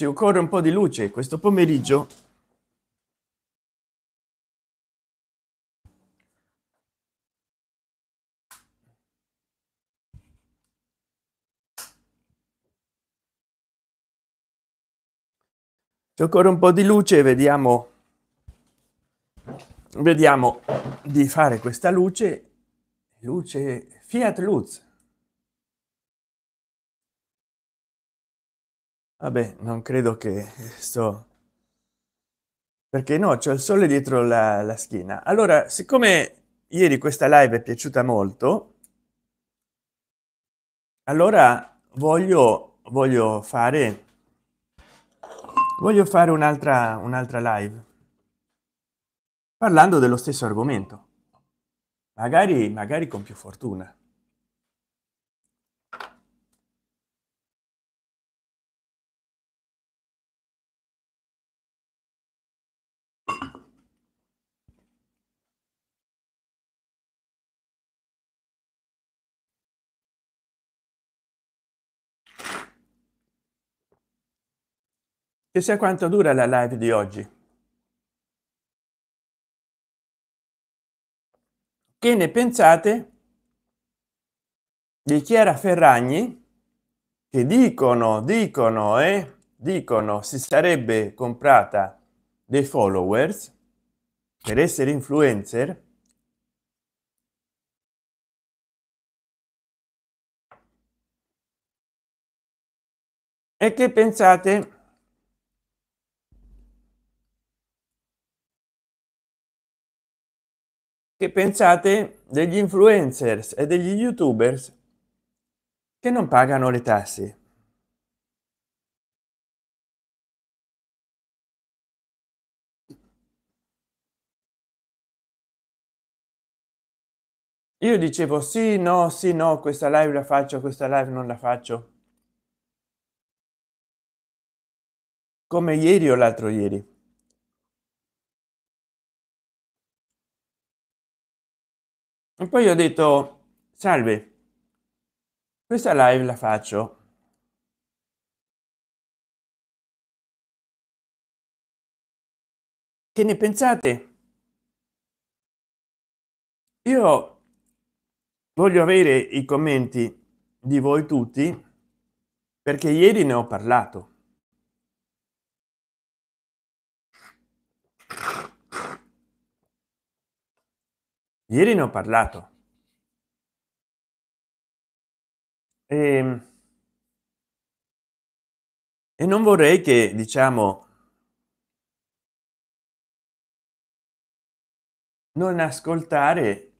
ci occorre un po di luce. Questo pomeriggio ci occorre un po di luce. Vediamo vediamo di fare questa luce. Luce fiat luz vabbè non credo che sto perché no c'è il sole dietro la, la schiena. Allora siccome ieri questa live è piaciuta molto allora voglio voglio fare voglio fare un'altra un'altra live parlando dello stesso argomento. Magari magari con più fortuna che sia quanto dura la live di oggi. Che ne pensate di chiara ferragni che dicono dicono e eh, dicono si sarebbe comprata dei followers per essere influencer? E che pensate che pensate degli influencers e degli youtubers che non pagano le tasse. Io dicevo sì no sì no questa live la faccio questa live non la faccio. Come ieri o l'altro ieri e poi ho detto salve questa live la faccio. Che ne pensate? Io voglio avere i commenti di voi tutti perché ieri ne ho parlato ieri ne ho parlato. E, ehm, e non vorrei che diciamo non ascoltare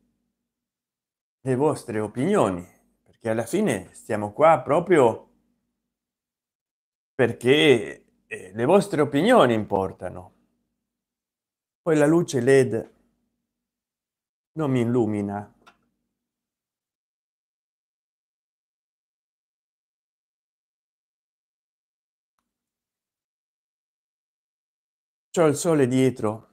le vostre opinioni perché alla fine stiamo qua proprio perché eh, le vostre opinioni importano. Poi la luce led non mi illumina. C'ho il sole dietro.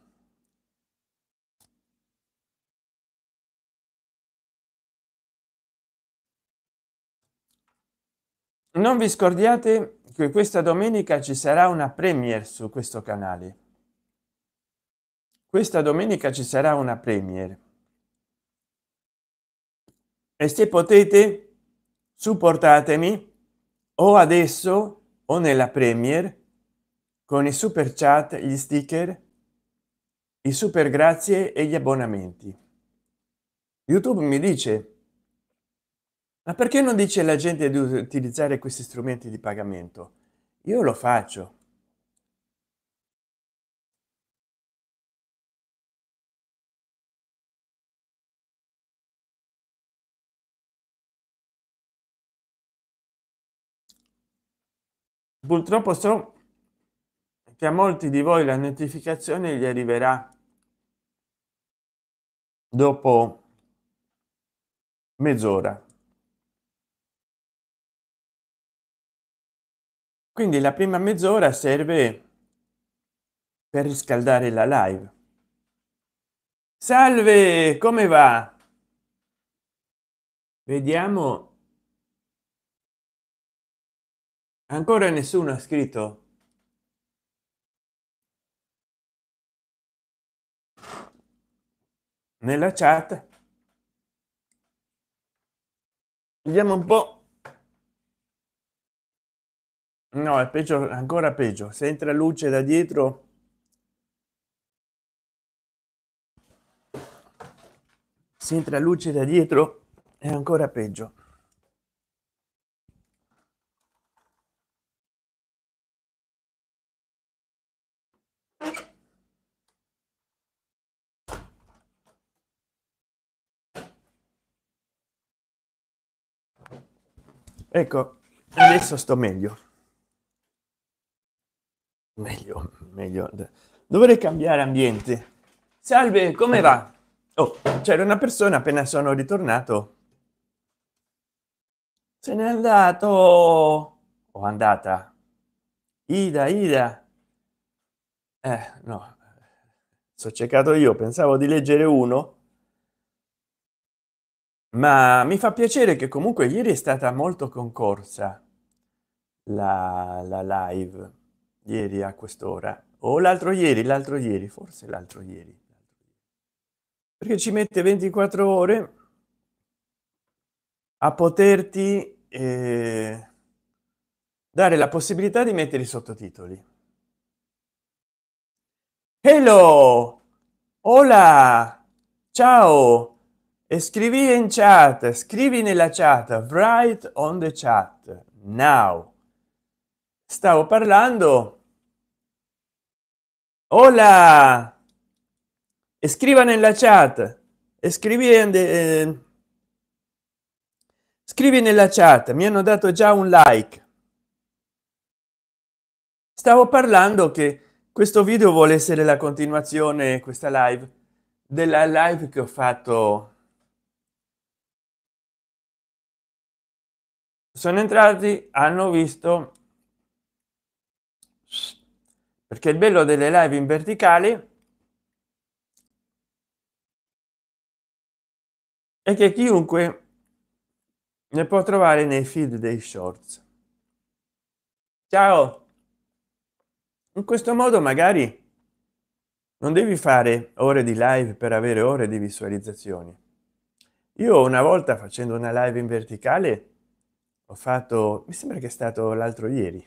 Non vi scordiate che questa domenica ci sarà una premiere su questo canale. Questa domenica ci sarà una premiere e se potete supportatemi o adesso o nella premier con i super chat gli sticker i super grazie e gli abbonamenti. Youtube mi dice ma perché non dice la gente di utilizzare questi strumenti di pagamento? Io lo faccio purtroppo so che a molti di voi la notificazione gli arriverà. Dopo mezz'ora. Quindi la prima mezz'ora serve per riscaldare la live. Salve come va? Vediamo Ancora nessuno ha scritto. Nella chat. Vediamo un po'. No, è peggio, ancora peggio. Se entra luce da dietro. Se entra luce da dietro è ancora peggio. Ecco adesso sto meglio. Meglio meglio. Dovrei cambiare ambiente. Salve come va? Oh, c'era una persona appena sono ritornato. Se n'è andato. O andata. Ida ida. Eh, no. So cercato io pensavo di leggere uno ma mi fa piacere che comunque ieri è stata molto concorsa la, la live ieri a quest'ora. O l'altro ieri l'altro ieri forse l'altro ieri. Perché ci mette 24 ore a poterti eh, dare la possibilità di mettere i sottotitoli. Hello! Hola! Ciao e scrivi in chat scrivi nella chat write on the chat now. Stavo parlando. Hola! E scriva nella chat e scrivi eh, scrivi nella chat mi hanno dato già un like. Stavo parlando che questo video vuole essere la continuazione questa live della live che ho fatto sono entrati hanno visto. Perché il bello delle live in verticale è che chiunque ne può trovare nei feed dei shorts. Ciao! In questo modo magari non devi fare ore di live per avere ore di visualizzazioni. Io una volta facendo una live in verticale ho fatto mi sembra che è stato l'altro ieri.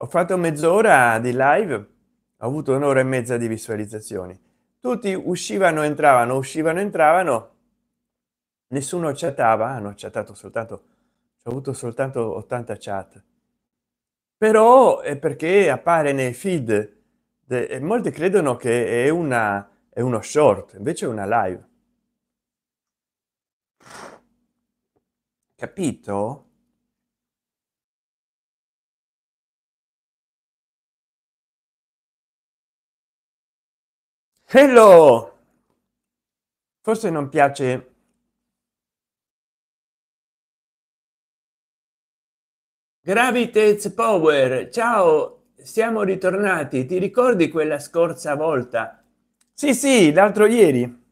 Ho fatto mezz'ora di live ho avuto un'ora e mezza di visualizzazioni. Tutti uscivano entravano uscivano entravano. Nessuno chattava hanno chattato soltanto ho avuto soltanto 80 chat. Però è perché appare nei feed e molti credono che è una è uno short invece è una live capito? Hello! Forse non piace. Gravitez power ciao siamo ritornati. Ti ricordi quella scorsa volta? Sì sì l'altro ieri.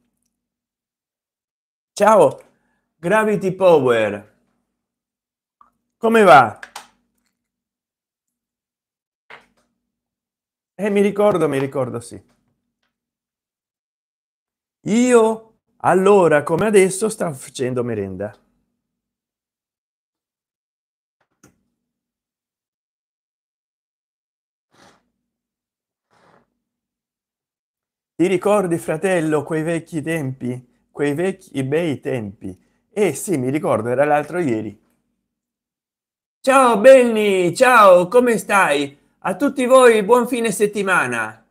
Ciao gravity power come va? Eh, mi ricordo mi ricordo sì. Io allora come adesso sto facendo merenda. Ti ricordi fratello quei vecchi tempi? Quei vecchi bei tempi? Eh sì mi ricordo era l'altro ieri ciao benny ciao come stai? A tutti voi buon fine settimana.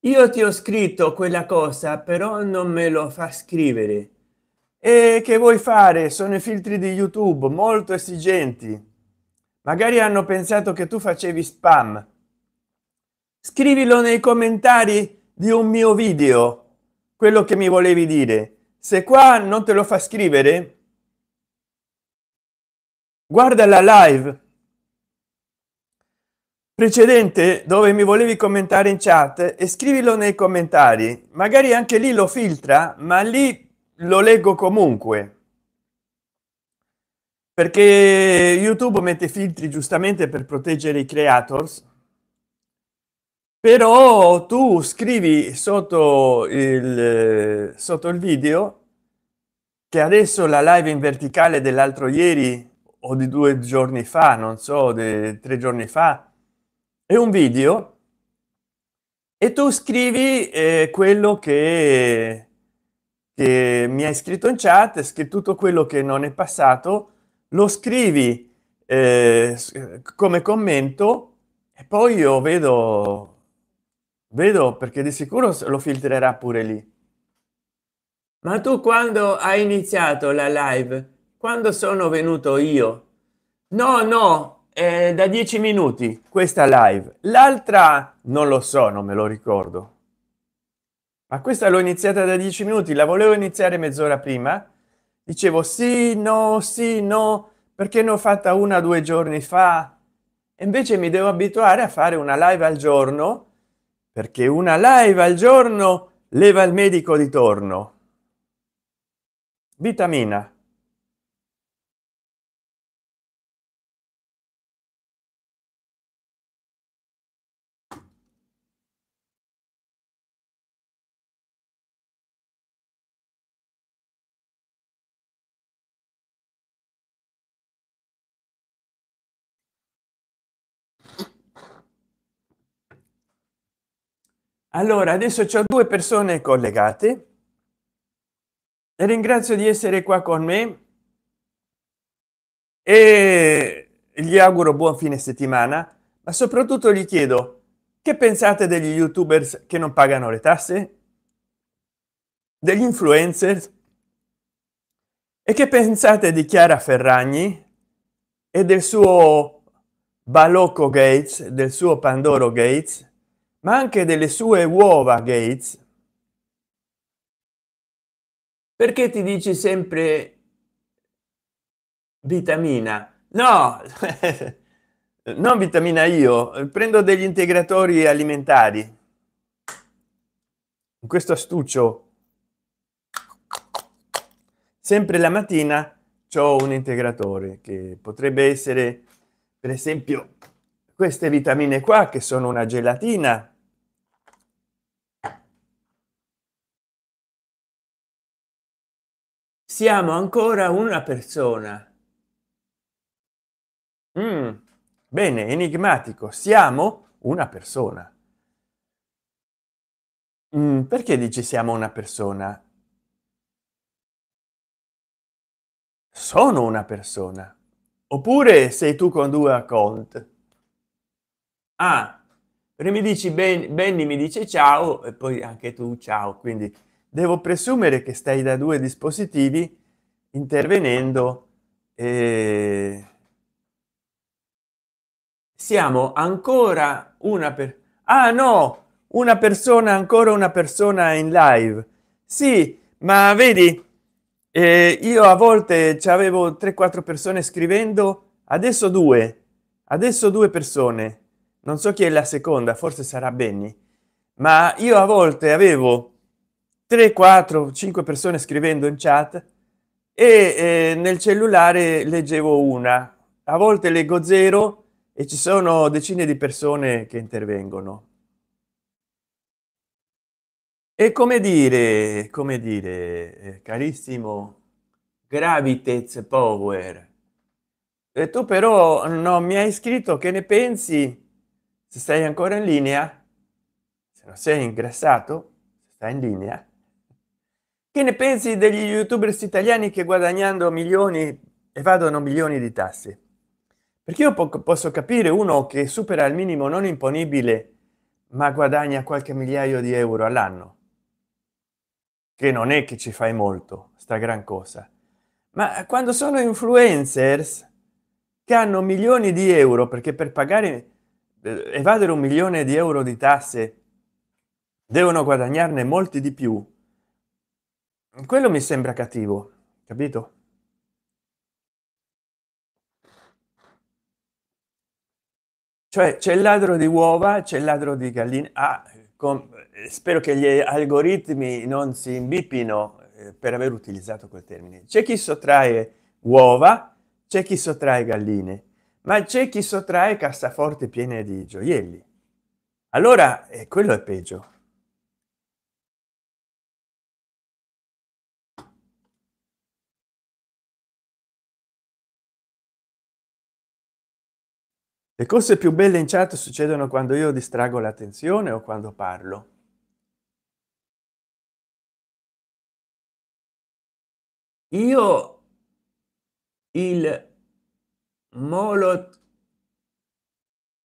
Io ti ho scritto quella cosa però non me lo fa scrivere. E che vuoi fare? Sono i filtri di youtube molto esigenti. Magari hanno pensato che tu facevi spam. Scrivilo nei commentari di un mio video quello che mi volevi dire. Se qua non te lo fa scrivere guarda la live. Precedente dove mi volevi commentare in chat e scrivilo nei commentari. Magari anche lì lo filtra ma lì lo leggo comunque. Perché youtube mette filtri giustamente per proteggere i creators. Però tu scrivi sotto il sotto il video che adesso la live in verticale dell'altro ieri o di due giorni fa non so tre giorni fa è un video e tu scrivi eh, quello che, che mi hai scritto in chat che tutto quello che non è passato lo scrivi eh, come commento e poi io vedo vedo perché di sicuro lo filtrerà pure lì. Ma tu quando hai iniziato la live quando sono venuto io? No no eh, da dieci minuti questa live. L'altra non lo so non me lo ricordo. Ma questa l'ho iniziata da dieci minuti la volevo iniziare mezz'ora prima. Dicevo sì no sì no perché ne ho fatta una due giorni fa? E invece mi devo abituare a fare una live al giorno perché una live al giorno leva il medico di torno. Vitamina allora adesso c'è due persone collegate. E ringrazio di essere qua con me. E gli auguro buon fine settimana ma soprattutto gli chiedo che pensate degli youtubers che non pagano le tasse? Degli influencer e che pensate di chiara ferragni e del suo balocco gates del suo pandoro gates ma anche delle sue uova gates. Perché ti dici sempre vitamina? No! Non vitamina io prendo degli integratori alimentari. In questo astuccio sempre la mattina c'ho un integratore che potrebbe essere per esempio queste vitamine qua che sono una gelatina siamo ancora una persona. Mm, bene enigmatico. Siamo una persona. Mm, perché dici siamo una persona? Sono una persona. Oppure sei tu con due account. Ah mi dici ben benny mi dice ciao e poi anche tu ciao quindi devo presumere che stai da due dispositivi intervenendo e siamo ancora una per ah no una persona ancora una persona in live. Sì ma vedi eh, io a volte avevo 3 4 persone scrivendo adesso due adesso due persone. Non so chi è la seconda forse sarà benny. Ma io a volte avevo 3 4 5 persone scrivendo in chat e eh, nel cellulare leggevo una. A volte leggo zero e ci sono decine di persone che intervengono. E come dire come dire eh, carissimo gravitez power e tu però non mi hai scritto che ne pensi se stai ancora in linea. Se non sei ingrassato stai in linea che ne pensi degli youtubers italiani che guadagnando milioni e vadano milioni di tasse perché io posso capire uno che supera il minimo non imponibile ma guadagna qualche migliaio di euro all'anno. Che non è che ci fai molto sta gran cosa. Ma quando sono influencers che hanno milioni di euro perché per pagare eh, evadere un milione di euro di tasse devono guadagnarne molti di più quello mi sembra cattivo capito? Cioè c'è il ladro di uova c'è il ladro di galline ah, con, spero che gli algoritmi non si imbippino eh, per aver utilizzato quel termine. C'è chi sottrae uova c'è chi sottrae galline ma c'è chi sottrae cassaforte piene di gioielli. Allora eh, quello è peggio le cose più belle in chat succedono quando io distrago l'attenzione o quando parlo. Io il molot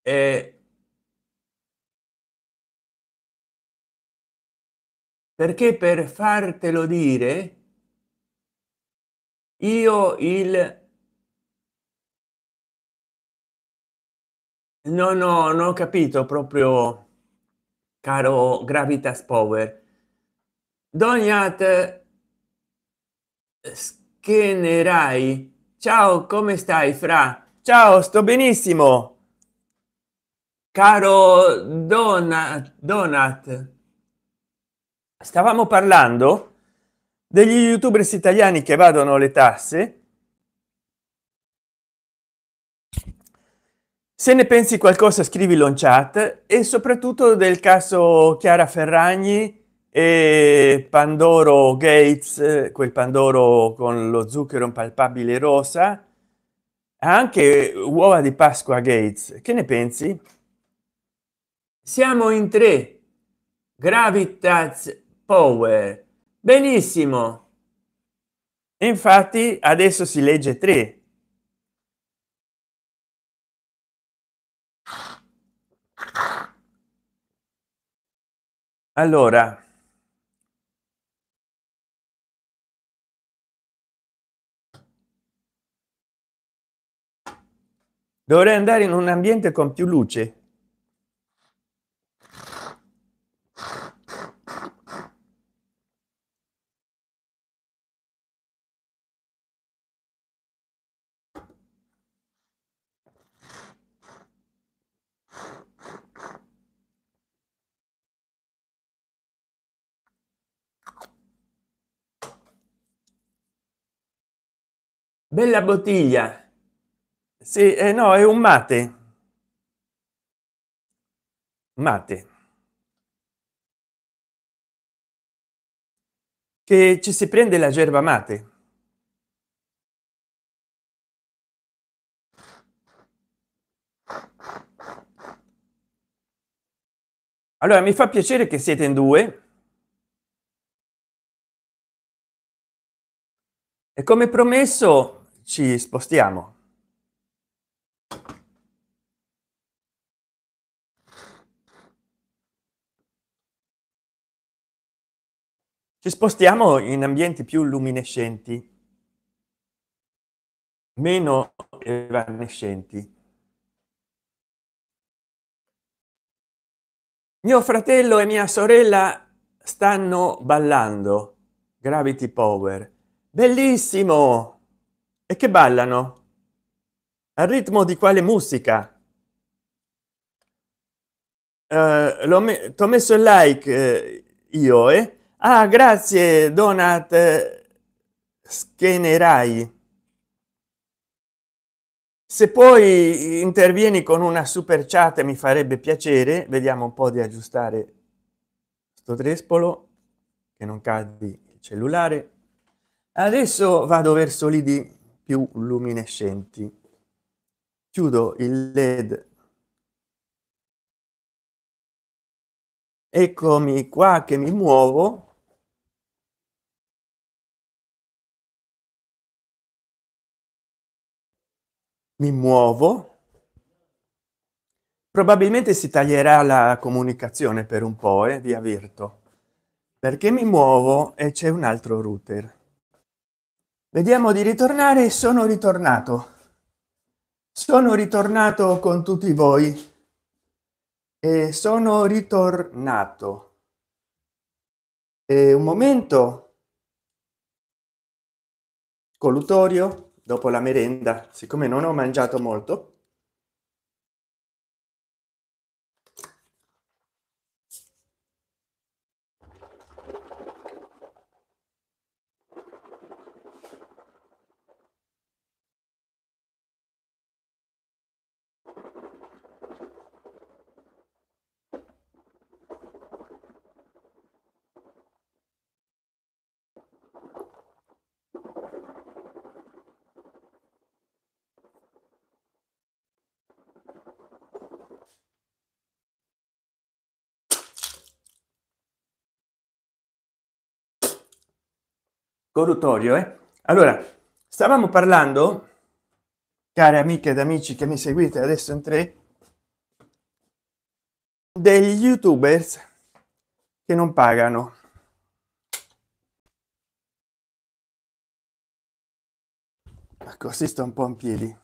è perché per fartelo dire io il no no non ho capito proprio caro gravitas power. Doniat scenerai ciao come stai fra? Ciao sto benissimo. Caro donat donat stavamo parlando degli youtubers italiani che vadano le tasse se ne pensi qualcosa scrivilo in chat. E soprattutto del caso chiara ferragni e pandoro gates quel pandoro con lo zucchero impalpabile rosa. Anche uova di pasqua gates. Che ne pensi? Siamo in tre. Gravitas power. Benissimo. Infatti adesso si legge 3 allora dovrei andare in un ambiente con più luce bella bottiglia. Sì eh, no è un mate. Mate. Che ci si prende la gerba mate. Allora mi fa piacere che siete in due. E come promesso ci spostiamo. Ci spostiamo in ambienti più luminescenti meno evanescenti. Mio fratello e mia sorella stanno ballando. Gravity power. Bellissimo e che ballano? Al ritmo di quale musica? Uh, l'ho me messo il like eh, io eh? ah grazie donat eh, scenerai se poi intervieni con una super chat mi farebbe piacere. Vediamo un po di aggiustare sto trespolo che non cadi il cellulare. Adesso vado verso lì di più luminescenti. Chiudo il led. Eccomi qua che mi muovo. Mi muovo. Probabilmente si taglierà la comunicazione per un po eh, vi avverto perché mi muovo e c'è un altro router vediamo di ritornare sono ritornato. Sono ritornato con tutti voi. E sono ritornato. E un momento. Colutorio dopo la merenda siccome non ho mangiato molto corruttorio eh? allora stavamo parlando care amiche ed amici che mi seguite adesso in tre degli youtubers che non pagano. Così sto un po in piedi.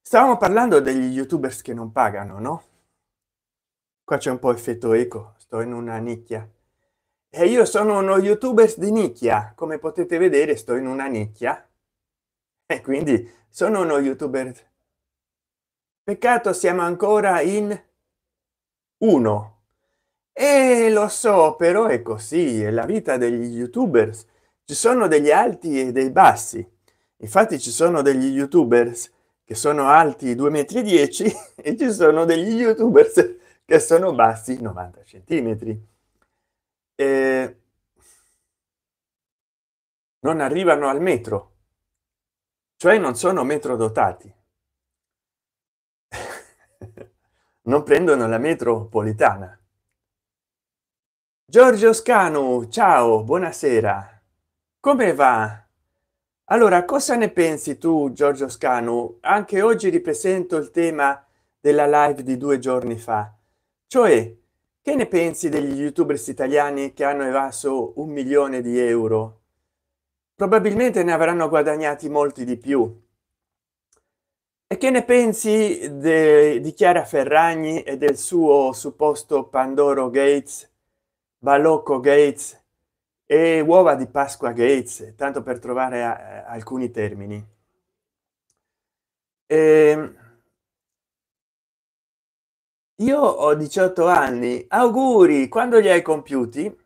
Stavamo parlando degli youtubers che non pagano no? Qua c'è un po effetto eco sto in una nicchia e io sono uno youtuber di nicchia come potete vedere sto in una nicchia. E quindi sono uno youtuber. Peccato siamo ancora in uno. E lo so però è così è la vita degli youtubers. Ci sono degli alti e dei bassi. Infatti ci sono degli youtubers che sono alti 2 metri 10 e ci sono degli youtubers che sono bassi 90 centimetri eh, non arrivano al metro cioè non sono metro dotati. Non prendono la metropolitana. Giorgio scanu ciao buonasera. Come va? Allora cosa ne pensi tu giorgio scanu? Anche oggi ripresento il tema della live di due giorni fa cioè che ne pensi degli youtubers italiani che hanno evaso un milione di euro? Probabilmente ne avranno guadagnati molti di più. E che ne pensi di chiara ferragni e del suo supposto pandoro gates balocco gates e uova di pasqua gates? Tanto per trovare a, alcuni termini. E ehm, io ho 18 anni. Auguri quando li hai compiuti?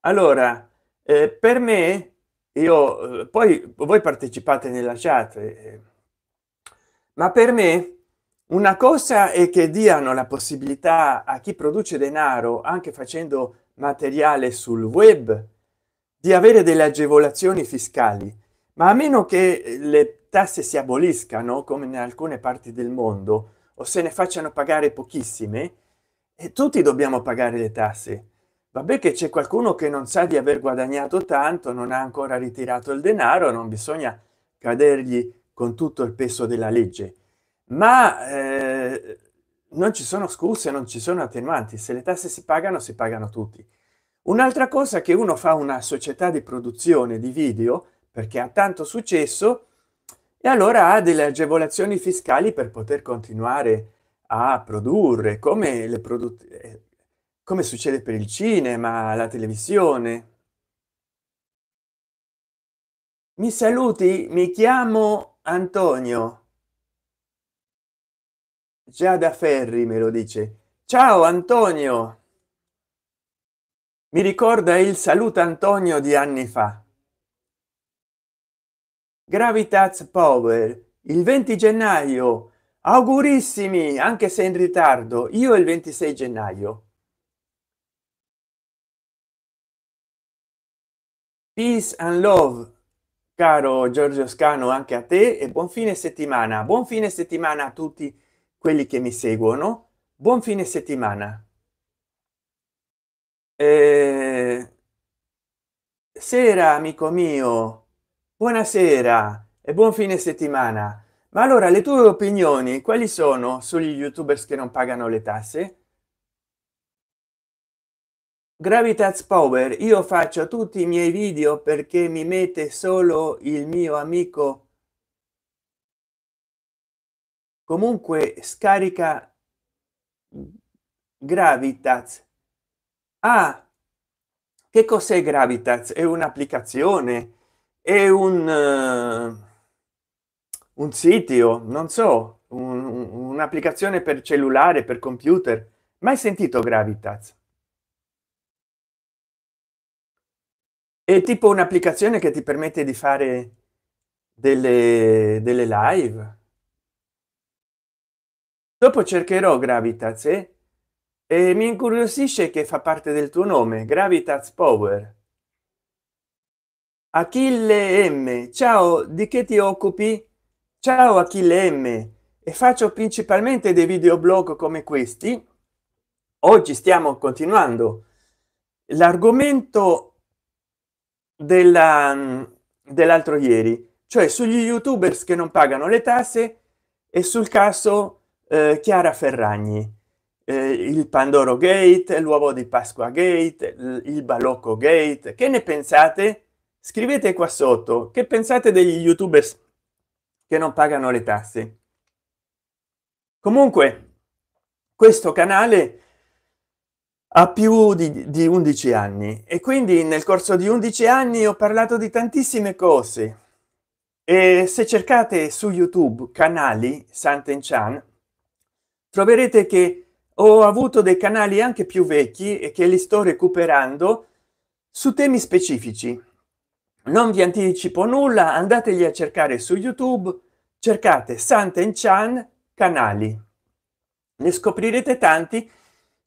Allora eh, per me io eh, poi voi partecipate nella chat eh, ma per me una cosa è che diano la possibilità a chi produce denaro anche facendo materiale sul web di avere delle agevolazioni fiscali. Ma a meno che le tasse si aboliscano come in alcune parti del mondo o se ne facciano pagare pochissime e tutti dobbiamo pagare le tasse. Vabbè che c'è qualcuno che non sa di aver guadagnato tanto non ha ancora ritirato il denaro non bisogna cadergli con tutto il peso della legge. Ma eh, non ci sono scuse non ci sono attenuanti. Se le tasse si pagano si pagano tutti. Un'altra cosa che uno fa una società di produzione di video perché ha tanto successo e allora ha delle agevolazioni fiscali per poter continuare a produrre come le prodotte eh, come succede per il cinema la televisione. Mi saluti mi chiamo antonio. Già da ferri me lo dice. Ciao antonio. Mi ricorda il saluto antonio di anni fa gravitas power il 20 gennaio. Augurissimi anche se in ritardo io il 26 gennaio. Peace and love caro giorgio scano anche a te e buon fine settimana. Buon fine settimana a tutti quelli che mi seguono. Buon fine settimana. Eh, sera amico mio buonasera e buon fine settimana. Ma allora le tue opinioni quali sono sugli youtubers che non pagano le tasse? Gravitas power io faccio tutti i miei video perché mi mette solo il mio amico. Comunque scarica gravitas. Ah che cos'è gravitas? È un'applicazione è un uh, un sito non so un'applicazione un per cellulare per computer. Mai sentito gravitas? È tipo un'applicazione che ti permette di fare delle, delle live. Dopo cercherò gravitas eh? e mi incuriosisce che fa parte del tuo nome gravitas power achille m. Ciao di che ti occupi? Ciao achille m. E faccio principalmente dei videoblog come questi. Oggi stiamo continuando. L'argomento della dell'altro ieri cioè sugli youtubers che non pagano le tasse e sul caso eh, chiara ferragni. Eh, il pandoro gate l'uovo di pasqua gate il balocco gate. Che ne pensate scrivete qua sotto che pensate degli youtubers che non pagano le tasse. Comunque questo canale ha più di, di 11 anni e quindi nel corso di 11 anni ho parlato di tantissime cose. E se cercate su youtube canali santen chan troverete che ho avuto dei canali anche più vecchi e che li sto recuperando su temi specifici non vi anticipo nulla andategli a cercare su youtube cercate santen chan canali. Ne scoprirete tanti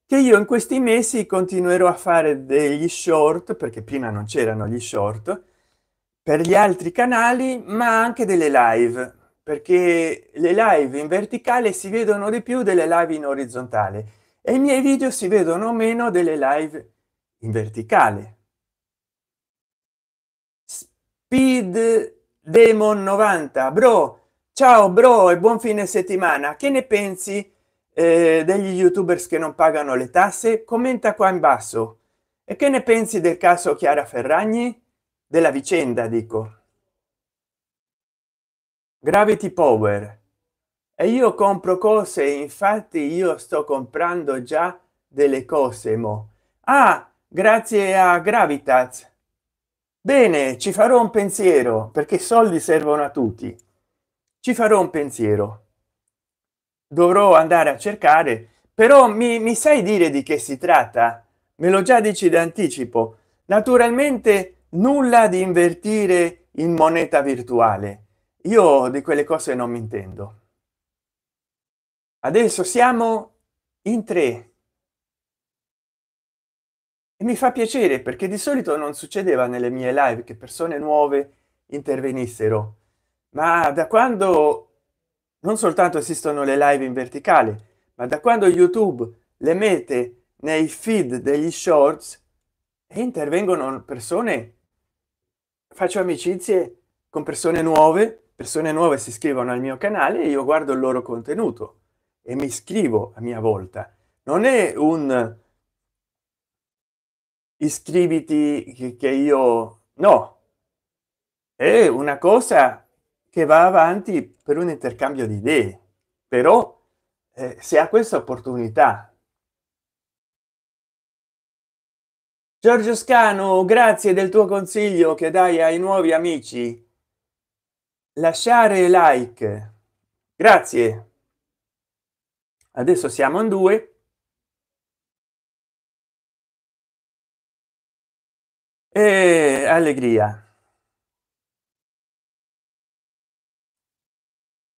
che io in questi mesi continuerò a fare degli short perché prima non c'erano gli short per gli altri canali ma anche delle live perché le live in verticale si vedono di più delle live in orizzontale e i miei video si vedono meno delle live in verticale speed demon 90 bro ciao bro e buon fine settimana. Che ne pensi eh, degli youtubers che non pagano le tasse? Commenta qua in basso. E che ne pensi del caso chiara ferragni? Della vicenda dico. Gravity power. E io compro cose infatti io sto comprando già delle cose mo. Ah grazie a gravitas bene ci farò un pensiero perché soldi servono a tutti. Ci farò un pensiero. Dovrò andare a cercare però mi, mi sai dire di che si tratta? Me lo già dici d'anticipo. Naturalmente nulla di invertire in moneta virtuale. Io di quelle cose non mi intendo. Adesso siamo in tre e mi fa piacere perché di solito non succedeva nelle mie live che persone nuove intervenissero ma da quando non soltanto esistono le live in verticale ma da quando youtube le mette nei feed degli shorts e intervengono persone faccio amicizie con persone nuove persone nuove si iscrivono al mio canale e io guardo il loro contenuto e mi iscrivo a mia volta. Non è un iscriviti che io no. È una cosa che va avanti per un intercambio di idee però eh, se ha questa opportunità. Giorgio scano grazie del tuo consiglio che dai ai nuovi amici. Lasciare like. Grazie. Adesso siamo in due e allegria.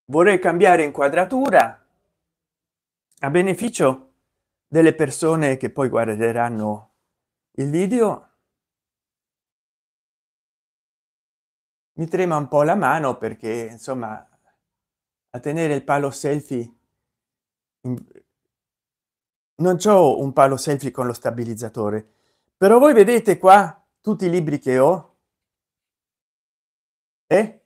Vorrei cambiare inquadratura a beneficio delle persone che poi guarderanno il video. Mi trema un po la mano perché insomma a tenere il palo selfie non c'ho un palo selfie con lo stabilizzatore però voi vedete qua tutti i libri che ho. Eh?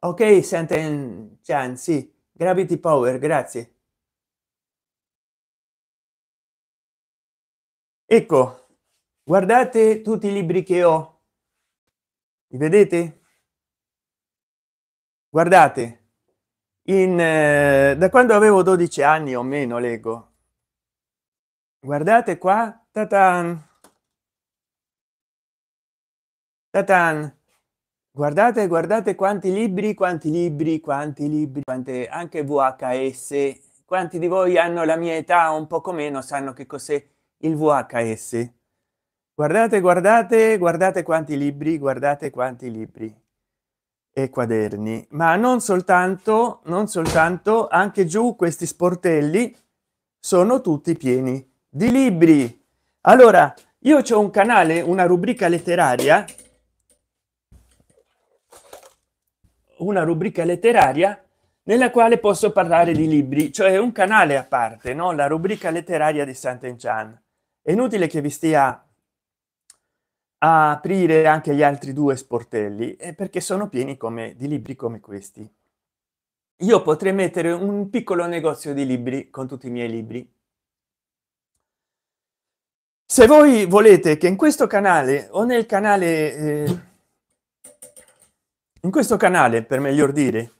ok senten chan sì. Gravity power grazie. Ecco guardate tutti i libri che ho. Li vedete guardate in eh, da quando avevo 12 anni o meno leggo. Guardate qua tatan. Tatan. Guardate guardate quanti libri quanti libri quanti libri quante anche vhs quanti di voi hanno la mia età un poco meno sanno che cos'è il vhs guardate guardate guardate quanti libri guardate quanti libri e quaderni. Ma non soltanto non soltanto anche giù questi sportelli sono tutti pieni di libri. Allora io c'ho un canale una rubrica letteraria. Una rubrica letteraria nella quale posso parlare di libri. Cioè un canale a parte no? La rubrica letteraria di sant'enchan è inutile che vi stia a aprire anche gli altri due sportelli e perché sono pieni come di libri come questi. Io potrei mettere un piccolo negozio di libri con tutti i miei libri. Se voi volete che in questo canale o nel canale eh, in questo canale per meglio dire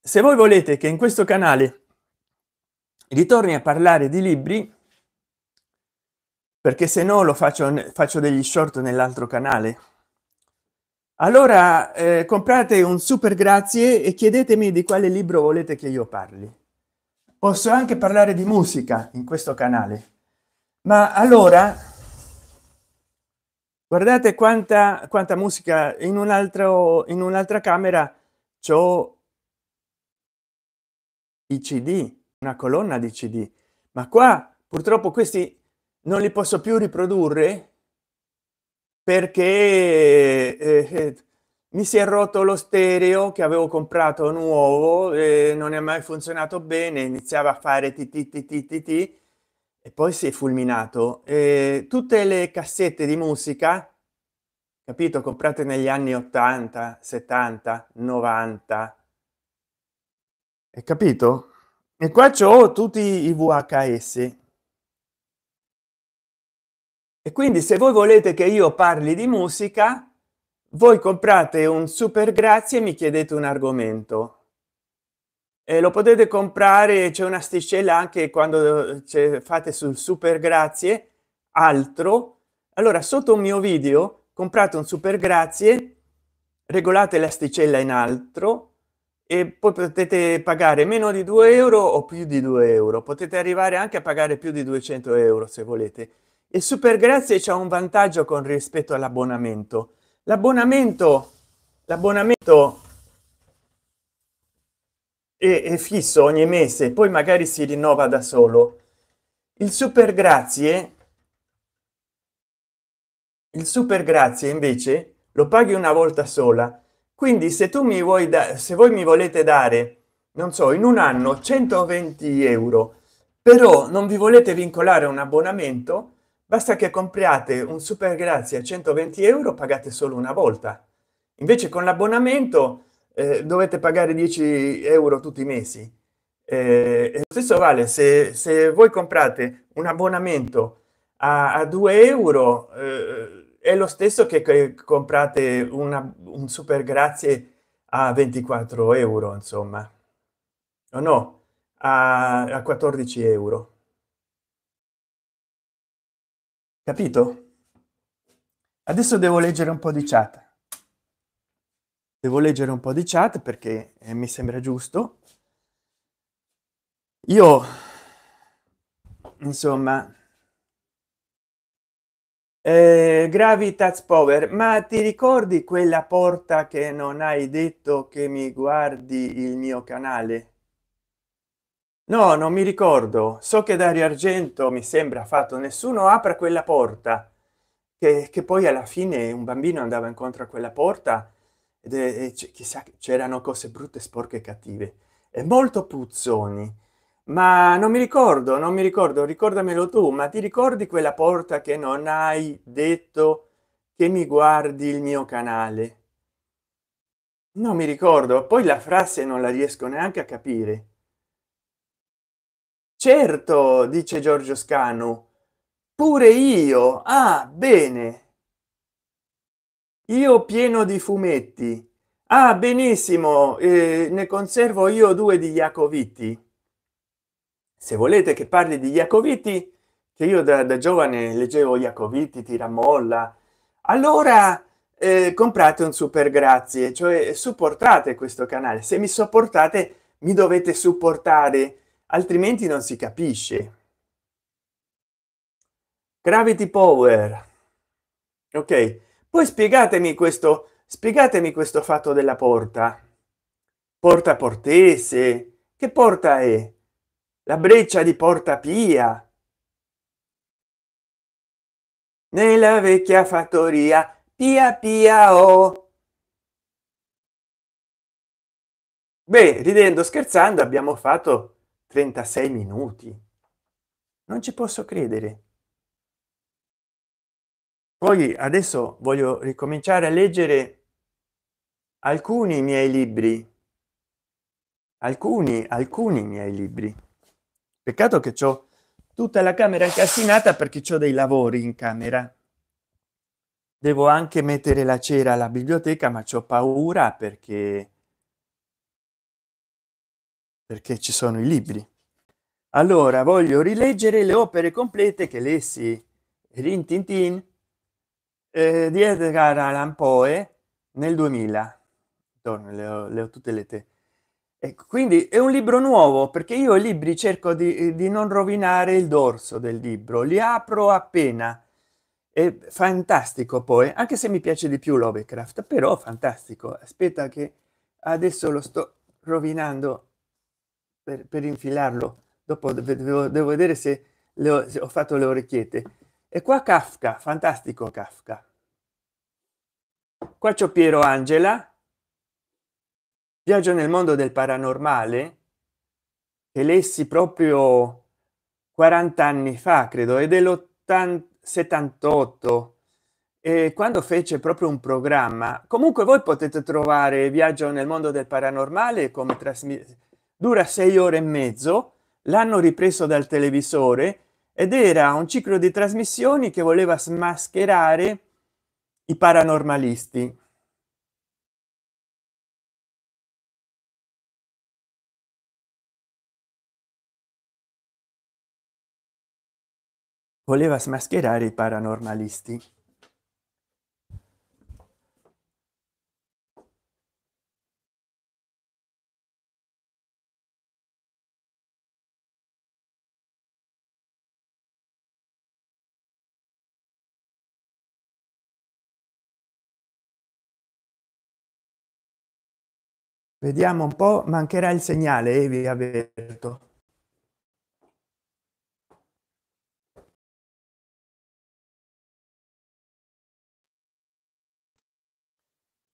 se voi volete che in questo canale ritorni a parlare di libri perché se no lo faccio faccio degli short nell'altro canale. Allora eh, comprate un super grazie e chiedetemi di quale libro volete che io parli. Posso anche parlare di musica in questo canale. Ma allora guardate quanta quanta musica in un altro in un'altra camera c'ho i cd una colonna di cd ma qua purtroppo questi non li posso più riprodurre? Perché eh, eh, mi si è rotto lo stereo che avevo comprato nuovo e non è mai funzionato bene iniziava a fare ti e poi si è fulminato. E tutte le cassette di musica capito comprate negli anni 80 70 90 e capito? E qua c'ho tutti i vhs e quindi se voi volete che io parli di musica voi comprate un super grazie e mi chiedete un argomento. E lo potete comprare c'è una sticella anche quando fate sul super grazie altro. Allora sotto un mio video comprate un super grazie regolate l'asticella in altro e poi potete pagare meno di 2 euro o più di 2 euro. Potete arrivare anche a pagare più di 200 euro se volete e super grazie c'è un vantaggio con rispetto all'abbonamento. L'abbonamento l'abbonamento è, è fisso ogni mese poi magari si rinnova da solo. Il super grazie il super grazie invece lo paghi una volta sola. Quindi se tu mi vuoi da se voi mi volete dare non so in un anno 120 euro però non vi volete vincolare un abbonamento basta che compriate un super grazie a 120 euro pagate solo una volta. Invece con l'abbonamento eh, dovete pagare 10 euro tutti i mesi. Eh, lo stesso vale se, se voi comprate un abbonamento a, a 2 euro eh, è lo stesso che, che comprate una, un super grazie a 24 euro insomma. O no? A, a 14 euro capito? Adesso devo leggere un po di chat. Devo leggere un po di chat perché eh, mi sembra giusto. Io insomma eh, gravitas power ma ti ricordi quella porta che non hai detto che mi guardi il mio canale no non mi ricordo. So che dario argento mi sembra fatto nessuno apra quella porta che, che poi alla fine un bambino andava incontro a quella porta ed è, chissà c'erano cose brutte sporche e cattive. E molto puzzoni. Ma non mi ricordo non mi ricordo. Ricordamelo tu ma ti ricordi quella porta che non hai detto che mi guardi il mio canale? Non mi ricordo. Poi la frase non la riesco neanche a capire certo dice giorgio scanu. Pure io. Ah bene. Io pieno di fumetti. Ah benissimo. Eh, ne conservo io due di Iacoviti. Se volete che parli di Iacoviti che io da, da giovane leggevo Iacoviti tiramolla. Allora eh, comprate un super grazie cioè supportate questo canale. Se mi sopportate mi dovete supportare altrimenti non si capisce. Gravity power. Ok poi spiegatemi questo spiegatemi questo fatto della porta. Porta portese. Che porta è? La breccia di porta pia. Nella vecchia fattoria. Pia pia oh beh ridendo scherzando abbiamo fatto 36 minuti. Non ci posso credere. Poi adesso voglio ricominciare a leggere alcuni miei libri. Alcuni alcuni miei libri. Peccato che ho tutta la camera incassinata perché ho dei lavori in camera. Devo anche mettere la cera alla biblioteca ma c'ho paura perché perché ci sono i libri. Allora voglio rileggere le opere complete che lessi. Rin tin tin eh, di edgar allan poe nel 2000 le ho, le ho tutte le te ecco quindi è un libro nuovo perché io i libri cerco di, di non rovinare il dorso del libro. Li apro appena. È fantastico poi anche se mi piace di più lovecraft però fantastico. Aspetta che adesso lo sto rovinando per, per infilarlo. Dopo devo, devo vedere se, ho, se ho fatto le orecchiette. E qua kafka fantastico kafka. Qua c'è piero angela. Viaggio nel mondo del paranormale che lessi proprio 40 anni fa credo e dell'78 e quando fece proprio un programma comunque voi potete trovare viaggio nel mondo del paranormale come trasmissione dura sei ore e mezzo l'hanno ripreso dal televisore ed era un ciclo di trasmissioni che voleva smascherare i paranormalisti. Voleva smascherare i paranormalisti vediamo un po mancherà il segnale e vi avverto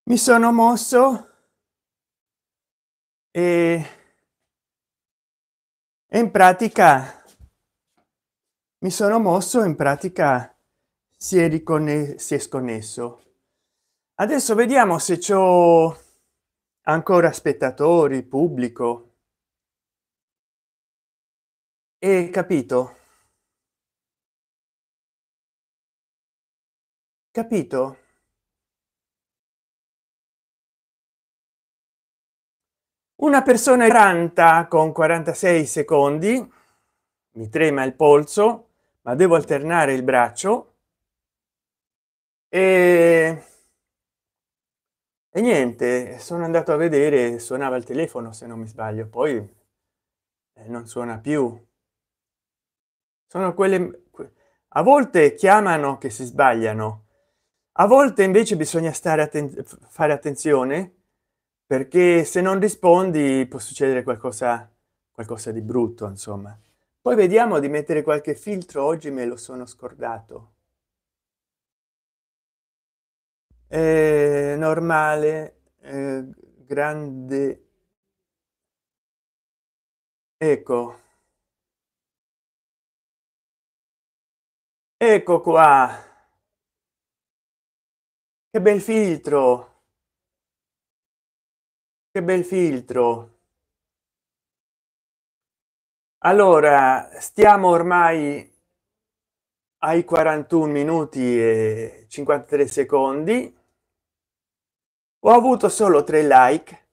mi sono mosso e in pratica mi sono mosso in pratica si è si è sconnesso. Adesso vediamo se ciò ancora spettatori pubblico. E capito? Capito? Una persona erranta con 46 secondi mi trema il polso ma devo alternare il braccio e e niente sono andato a vedere suonava il telefono se non mi sbaglio poi eh, non suona più. Sono quelle a volte chiamano che si sbagliano a volte invece bisogna stare a fare attenzione perché se non rispondi può succedere qualcosa qualcosa di brutto insomma. Poi vediamo di mettere qualche filtro oggi me lo sono scordato eh, normale eh, grande. Ecco. Ecco qua. Che bel filtro. Che bel filtro. Allora stiamo ormai ai 41 minuti e 53 secondi ho avuto solo tre like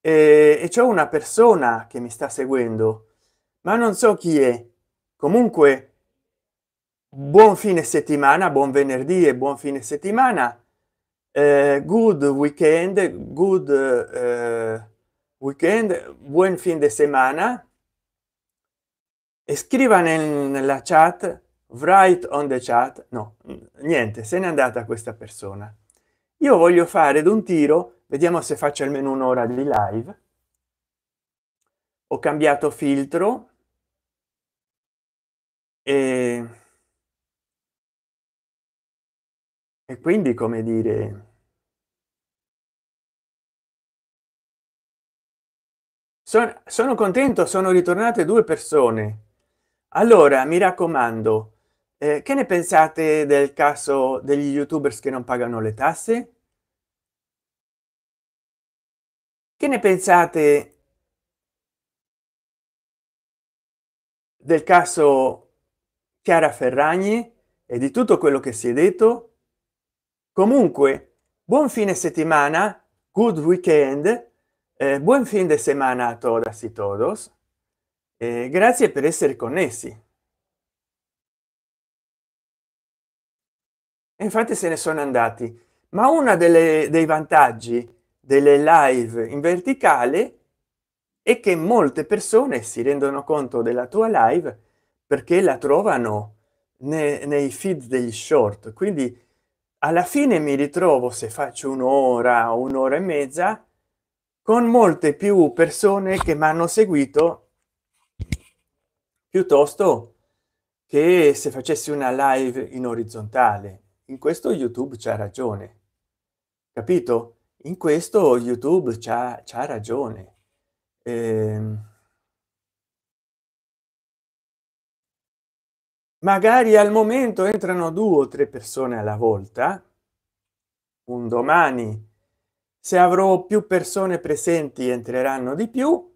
e, e c'è una persona che mi sta seguendo ma non so chi è. Comunque buon fine settimana buon venerdì e buon fine settimana. Eh, good weekend good eh, weekend buon fin de semana. E scriva nel, nella chat write on the chat. No niente se n'è andata questa persona io voglio fare d'un tiro vediamo se faccio almeno un'ora di live. Ho cambiato filtro. E, e quindi come dire sono, sono contento sono ritornate due persone. Allora mi raccomando eh, che ne pensate del caso degli youtubers che non pagano le tasse che ne pensate del caso chiara ferragni e di tutto quello che si è detto? Comunque buon fine settimana good weekend eh, buon fin de semana a todas y todos eh, grazie per essere connessi. Infatti se ne sono andati ma delle dei vantaggi delle live in verticale è che molte persone si rendono conto della tua live perché la trovano nei, nei feed degli short. Quindi alla fine mi ritrovo se faccio un'ora un'ora e mezza con molte più persone che mi hanno seguito piuttosto che se facessi una live in orizzontale. In questo youtube c'ha ragione. Capito in questo youtube c'ha ragione. Eh, magari al momento entrano due o tre persone alla volta. Un domani se avrò più persone presenti entreranno di più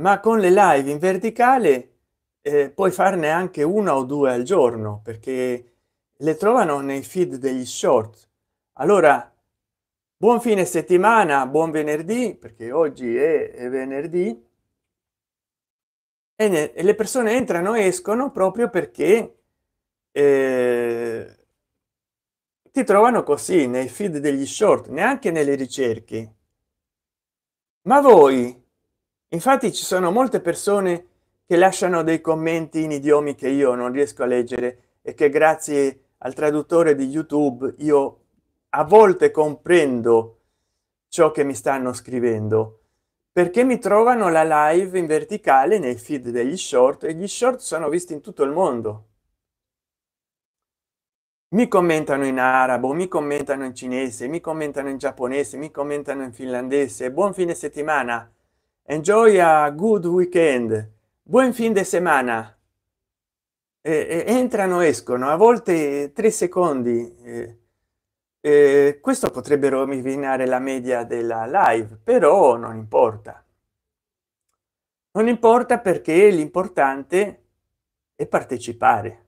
ma con le live in verticale eh, puoi farne anche una o due al giorno perché le trovano nei feed degli short. Allora buon fine settimana buon venerdì perché oggi è, venerdì. E, e, le persone entrano e escono proprio perché eh, ti trovano così nei feed degli short neanche nelle ricerche. Ma voi infatti ci sono molte persone che lasciano dei commenti in idiomi che io non riesco a leggere e che grazie al traduttore di youtube io a volte comprendo ciò che mi stanno scrivendo perché mi trovano la live in verticale nei feed degli short e gli short sono visti in tutto il mondo. Mi commentano in arabo mi commentano in cinese mi commentano in giapponese mi commentano in finlandese. Buon fine settimana. Enjoy a good weekend. Buon fin de semana. Eh, entrano escono. A volte tre secondi eh, eh, questo potrebbero rovinare la media della live però non importa. Non importa perché l'importante è partecipare.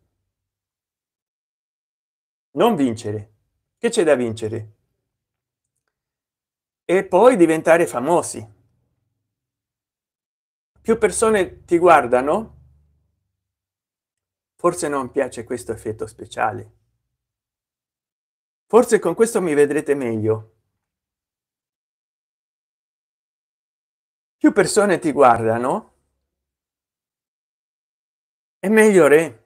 Non vincere. Che c'è da vincere? E poi diventare famosi. Più persone ti guardano forse non piace questo effetto speciale forse con questo mi vedrete meglio. Più persone ti guardano e meglio re.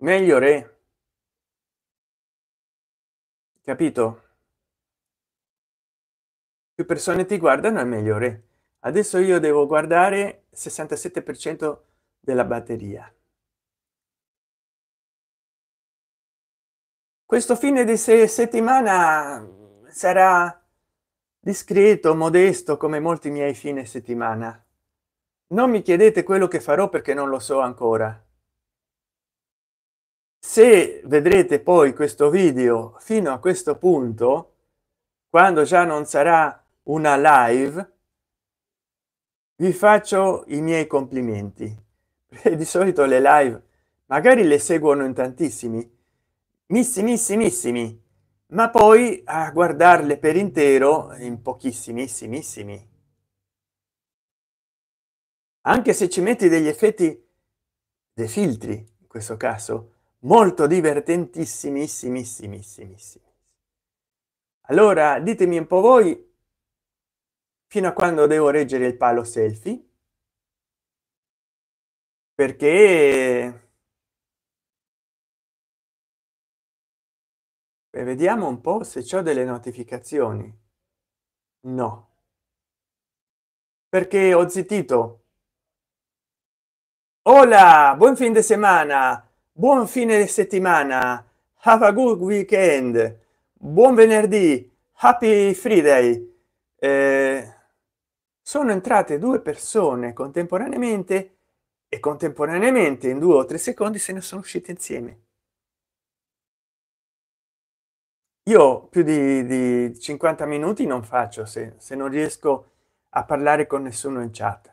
Meglio re. Capito? Più persone ti guardano è migliore adesso io devo guardare 67 per cento della batteria questo fine di settimana sarà discreto modesto come molti miei fine settimana. Non mi chiedete quello che farò perché non lo so ancora. Se vedrete poi questo video fino a questo punto quando già non sarà una live vi faccio i miei complimenti. Di solito le live magari le seguono in tantissimi missimissimissimi ma poi a guardarle per intero in pochissimissimissimi anche se ci metti degli effetti dei filtri in questo caso molto divertentissimissimi allora ditemi un po voi fino a quando devo reggere il palo selfie? Perché e vediamo un po se ho delle notificazioni. No. Perché ho zittito. Hola buon fin de semana. Buon fine settimana. Have a good weekend. Buon venerdì. Happy friday. Eh, sono entrate due persone contemporaneamente e contemporaneamente in due o tre secondi se ne sono uscite insieme io più di, di 50 minuti non faccio se, se non riesco a parlare con nessuno in chat.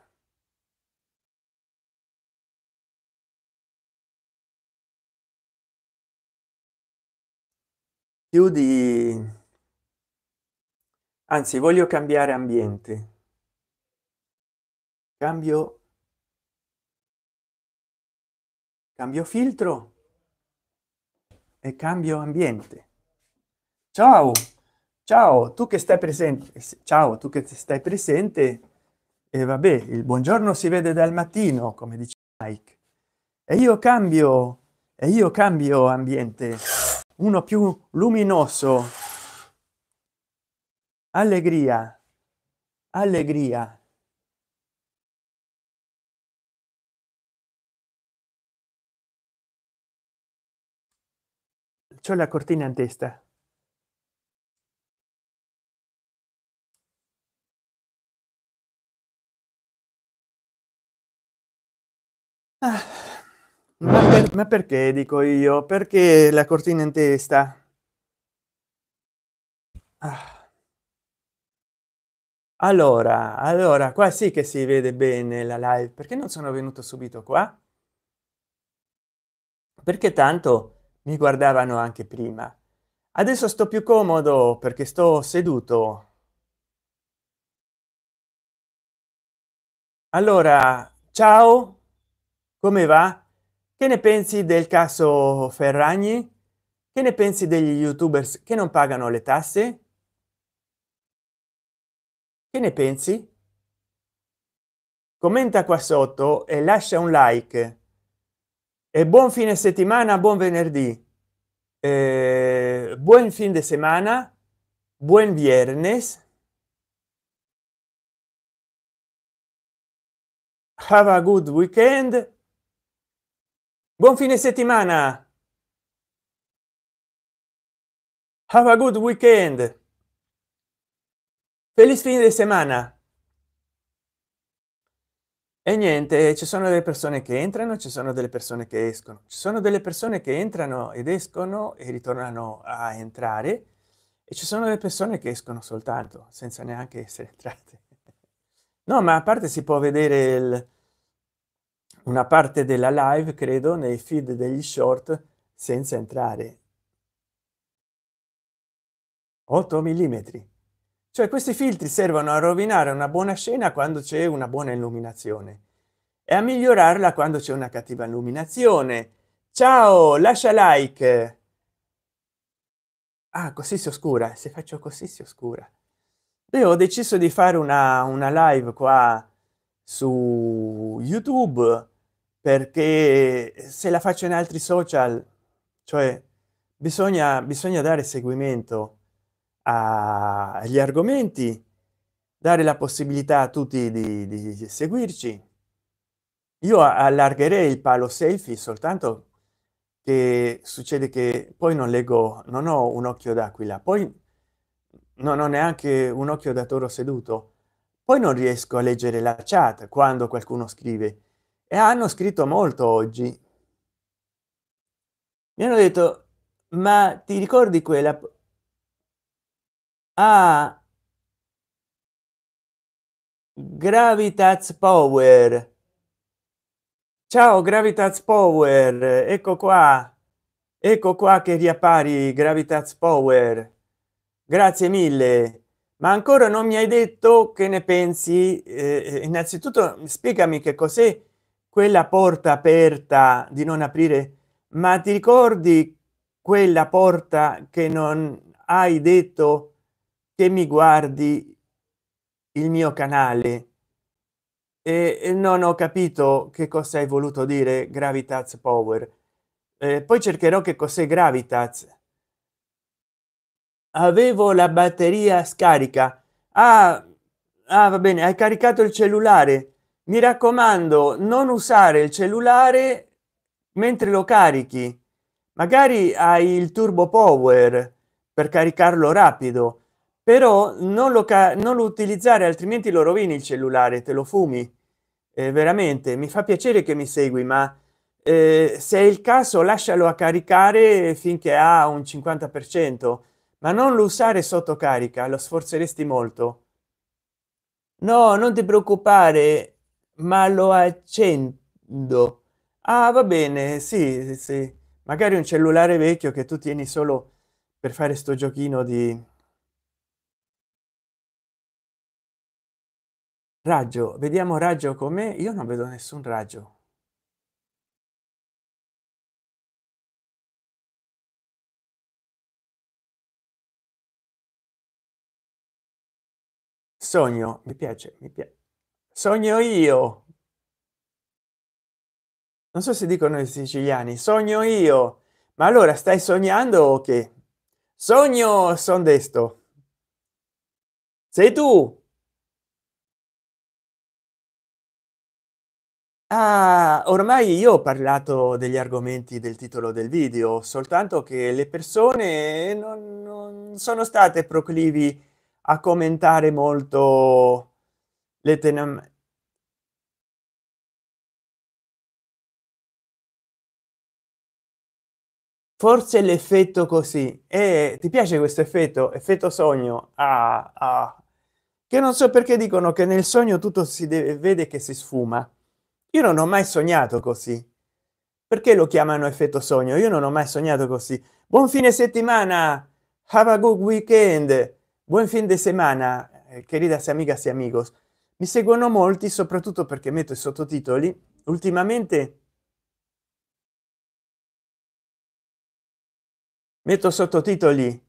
Più di anzi voglio cambiare ambiente. Cambio cambio filtro e cambio ambiente ciao. Ciao tu che stai presente ciao tu che stai presente e vabbè il buongiorno si vede dal mattino come dice mike. E io cambio e io cambio ambiente. Uno più luminoso. Allegria. Allegria. C'ho la cortina in testa ah, ma, per, ma perché dico io? Perché la cortina in testa. Ah. allora allora qua sì che si vede bene la live perché non sono venuto subito qua? Perché tanto mi guardavano anche prima. Adesso sto più comodo perché sto seduto. Allora ciao come va che ne pensi del caso ferragni? Che ne pensi degli youtubers che non pagano le tasse? Che ne pensi? Commenta qua sotto e lascia un like. E buon fine settimana buon venerdì. Eh, buon fin de semana buen viernes. Have a good weekend buon fine settimana. Have a good weekend. Feliz fin de semana. E niente ci sono delle persone che entrano ci sono delle persone che escono. Ci sono delle persone che entrano ed escono e ritornano a entrare e ci sono delle persone che escono soltanto senza neanche essere entrate. No ma a parte si può vedere il, una parte della live credo nei feed degli short senza entrare. 8 millimetri. Cioè questi filtri servono a rovinare una buona scena quando c'è una buona illuminazione e a migliorarla quando c'è una cattiva illuminazione. Ciao lascia like. Ah così si oscura. Se faccio così si oscura. Io ho deciso di fare una, una live qua su youtube perché se la faccio in altri social cioè bisogna bisogna dare seguimento agli argomenti dare la possibilità a tutti di, di seguirci. Io allargherei il palo selfie soltanto che succede che poi non leggo non ho un occhio d'aquila. Poi non ho neanche un occhio da toro seduto. Poi non riesco a leggere la chat quando qualcuno scrive e hanno scritto molto oggi mi hanno detto ma ti ricordi quella Ah. Gravitas Power. Ciao Gravitas Power, ecco qua. Ecco qua che riappari Gravitas Power. Grazie mille. Ma ancora non mi hai detto che ne pensi? Eh, innanzitutto spiegami che cos'è quella porta aperta di non aprire, ma ti ricordi quella porta che non hai detto che mi guardi il mio canale? E non ho capito che cosa hai voluto dire gravitas power. Eh, poi cercherò che cos'è gravitas. Avevo la batteria scarica. Ah, ah va bene hai caricato il cellulare mi raccomando non usare il cellulare mentre lo carichi. Magari hai il turbo power per caricarlo rapido però non lo non lo utilizzare altrimenti lo rovini il cellulare te lo fumi. Eh, veramente mi fa piacere che mi segui ma eh, se è il caso lascialo a caricare finché ha un 50 per cento ma non lo usare sotto carica lo sforzeresti molto. No non ti preoccupare ma lo accendo. Ah va bene sì sì magari un cellulare vecchio che tu tieni solo per fare sto giochino di raggio vediamo raggio come io non vedo nessun raggio. Sogno mi piace mi piace sogno io. Non so se dicono i siciliani sogno io. Ma allora stai sognando o che? Sogno son desto? Sei tu? Ah, ormai io ho parlato degli argomenti del titolo del video soltanto che le persone non, non sono state proclivi a commentare molto le tenam forse l'effetto così. E ti piace questo effetto? Effetto sogno? Ah, ah. che non so perché dicono che nel sogno tutto si deve, vede che si sfuma. Io non ho mai sognato così. Perché lo chiamano effetto sogno? Io non ho mai sognato così. Buon fine settimana! Have a good weekend! Buon fin de semana! Eh, queridas amigas y amigos mi seguono molti soprattutto perché metto i sottotitoli. Ultimamente metto sottotitoli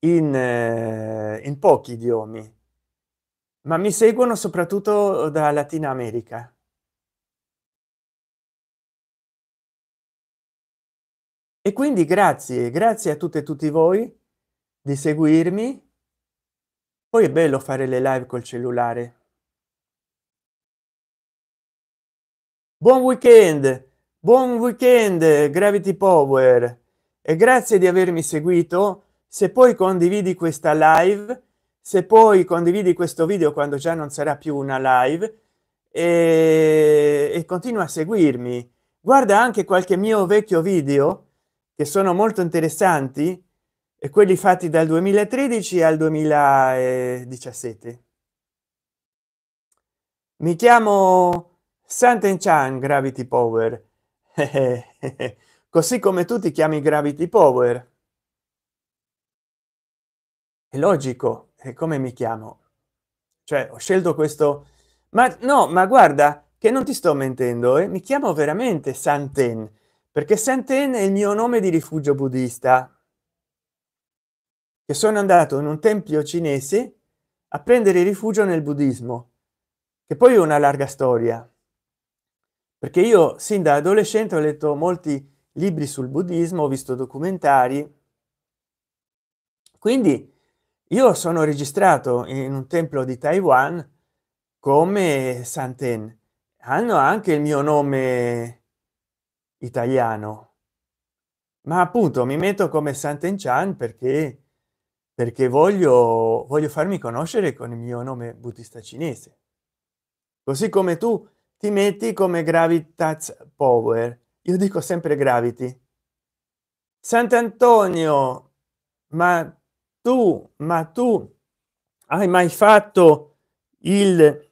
in, eh, in pochi idiomi ma mi seguono soprattutto da latina america. E quindi grazie grazie a tutte e tutti voi di seguirmi. Poi è bello fare le live col cellulare buon weekend buon weekend gravity power. E grazie di avermi seguito. Se poi condividi questa live se poi condividi questo video quando già non sarà più una live e, e continua a seguirmi. Guarda anche qualche mio vecchio video che sono molto interessanti e quelli fatti dal 2013 al 2017 mi chiamo santen chan gravity power. Così come tu ti chiami gravity power. È logico e come mi chiamo. Cioè ho scelto questo ma no ma guarda che non ti sto mentendo eh? mi chiamo veramente santen perché santen è il mio nome di rifugio buddista. Che sono andato in un tempio cinese a prendere rifugio nel buddismo che poi è una larga storia perché io sin da adolescente ho letto molti libri sul buddismo ho visto documentari. Quindi io sono registrato in un templo di taiwan come santen. Hanno anche il mio nome italiano. Ma appunto mi metto come santen chan perché perché voglio voglio farmi conoscere con il mio nome buddista cinese. Così come tu ti metti come gravitas power. Io dico sempre gravity. Sant'antonio ma tu ma tu hai mai fatto il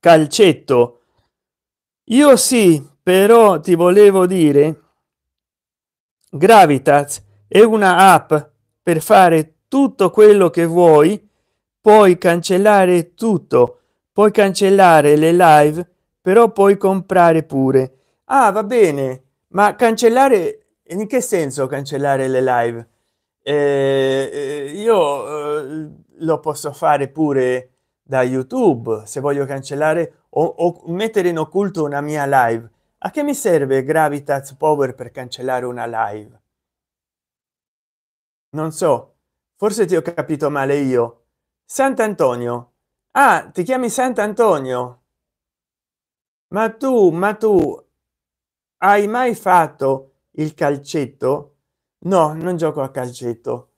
calcetto? Io sì però ti volevo dire gravitas è una app per fare tutto quello che vuoi puoi cancellare tutto puoi cancellare le live però puoi comprare pure. Ah va bene ma cancellare in che senso cancellare le live? Eh, eh, io eh, lo posso fare pure da youtube se voglio cancellare o, o, mettere in occulto una mia live. A che mi serve gravitas power per cancellare una live? Non so forse ti ho capito male io. Sant'antonio ah ti chiami sant'antonio ma tu ma tu hai mai fatto il calcetto? No non gioco a calcetto.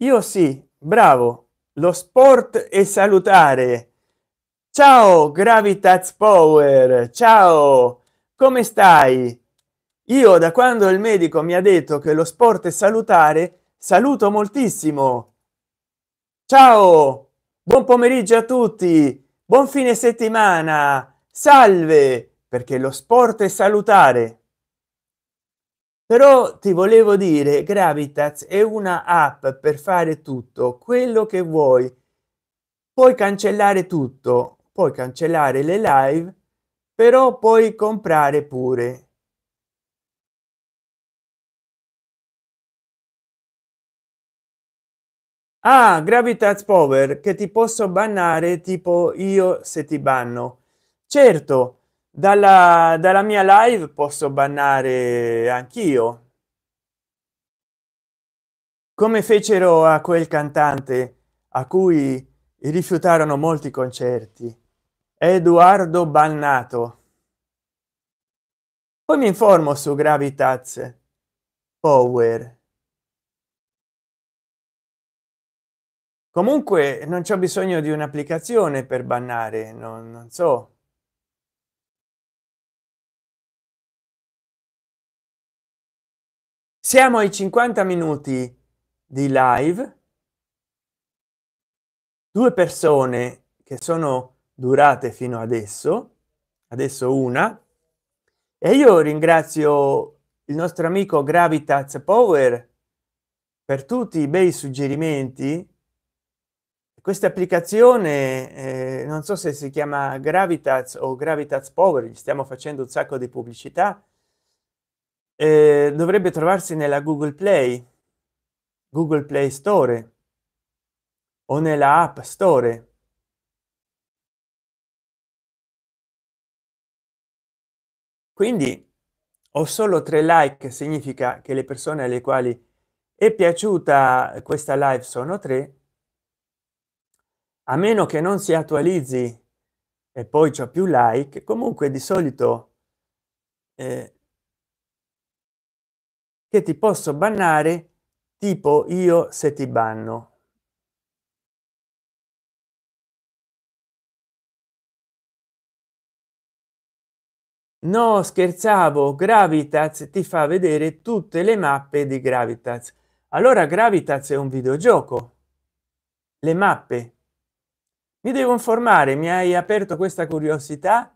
Io sì bravo. Lo sport è salutare. Ciao gravitas power. Ciao. Come stai? Io da quando il medico mi ha detto che lo sport è salutare saluto moltissimo. Ciao buon pomeriggio a tutti. Buon fine settimana. Salve perché lo sport è salutare. Però ti volevo dire gravitas è una app per fare tutto quello che vuoi. Puoi cancellare tutto puoi cancellare le live però puoi comprare pure ah, gravitas power che ti posso bannare tipo io se ti banno. Certo dalla, dalla mia live posso bannare anch'io. Come fecero a quel cantante a cui rifiutarono molti concerti edoardo bannato poi mi informo su gravitas power comunque non c'è bisogno di un'applicazione per bannare non, non so. Siamo ai 50 minuti di live. Due persone che sono durate fino adesso adesso una. E io ringrazio il nostro amico gravitas power per tutti i bei suggerimenti questa applicazione eh, non so se si chiama gravitas o gravitas power gli stiamo facendo un sacco di pubblicità eh, dovrebbe trovarsi nella google play google play store o nella app store. Quindi ho solo tre like significa che le persone alle quali è piaciuta questa live sono tre a meno che non si attualizzi e poi c'è più like comunque di solito eh, che ti posso bannare tipo io se ti banno. No scherzavo gravitas ti fa vedere tutte le mappe di gravitas. Allora gravitas è un videogioco. Le mappe mi devo informare mi hai aperto questa curiosità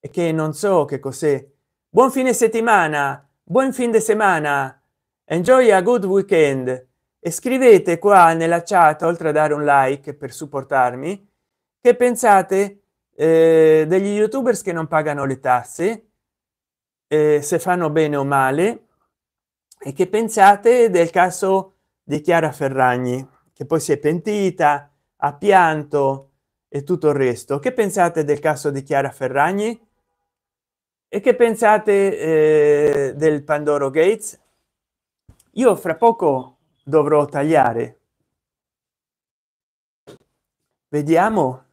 e che non so che cos'è. Buon fine settimana buon fin di settimana enjoy a good weekend. E scrivete qua nella chat oltre a dare un like per supportarmi che pensate eh, degli youtubers che non pagano le tasse eh, se fanno bene o male e che pensate del caso di chiara ferragni che poi si è pentita ha pianto e tutto il resto. Che pensate del caso di chiara ferragni? E che pensate eh, del pandoro gates? Io fra poco dovrò tagliare. Vediamo.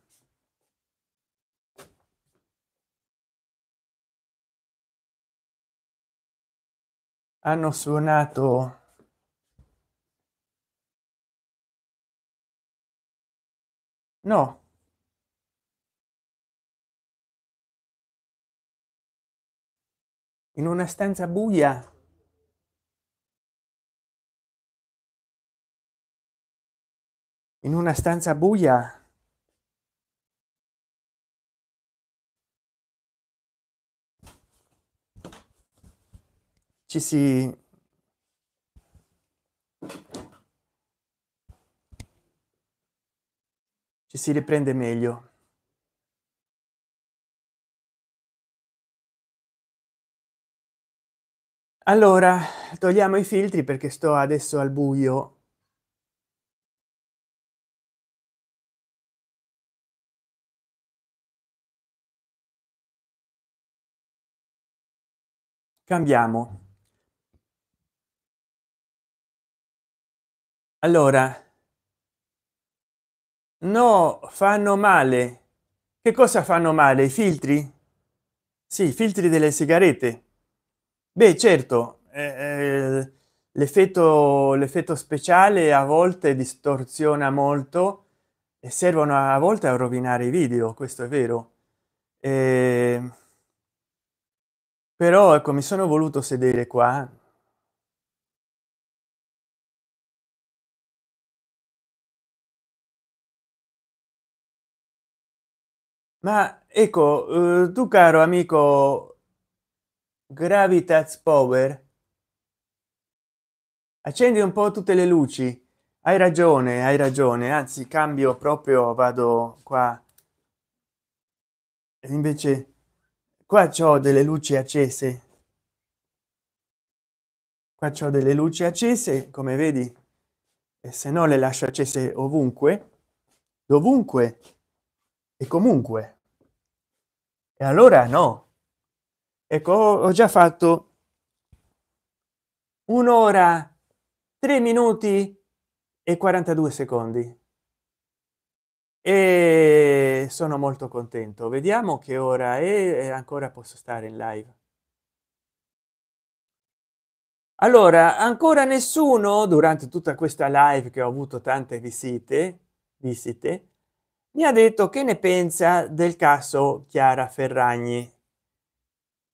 Hanno suonato no. In una stanza buia. In una stanza buia. Ci si ci si riprende meglio. Allora togliamo i filtri perché sto adesso al buio. Cambiamo. Allora no fanno male. Che cosa fanno male? I filtri? Sì i filtri delle sigarette. Beh certo eh, eh, l'effetto l'effetto speciale a volte distorsiona molto e servono a volte a rovinare i video questo è vero. E... però ecco mi sono voluto sedere qua ma ecco eh, tu caro amico gravitas power accendi un po tutte le luci. Hai ragione hai ragione. Anzi cambio proprio vado qua. Invece qua c'ho delle luci accese. Qua c'ho delle luci accese come vedi e se no le lascio accese ovunque dovunque e comunque e allora no. Ecco ho già fatto un'ora tre minuti e 42 secondi. E sono molto contento. Vediamo che ora è ancora posso stare in live. Allora ancora nessuno durante tutta questa live che ho avuto tante visite visite mi ha detto che ne pensa del caso chiara ferragni?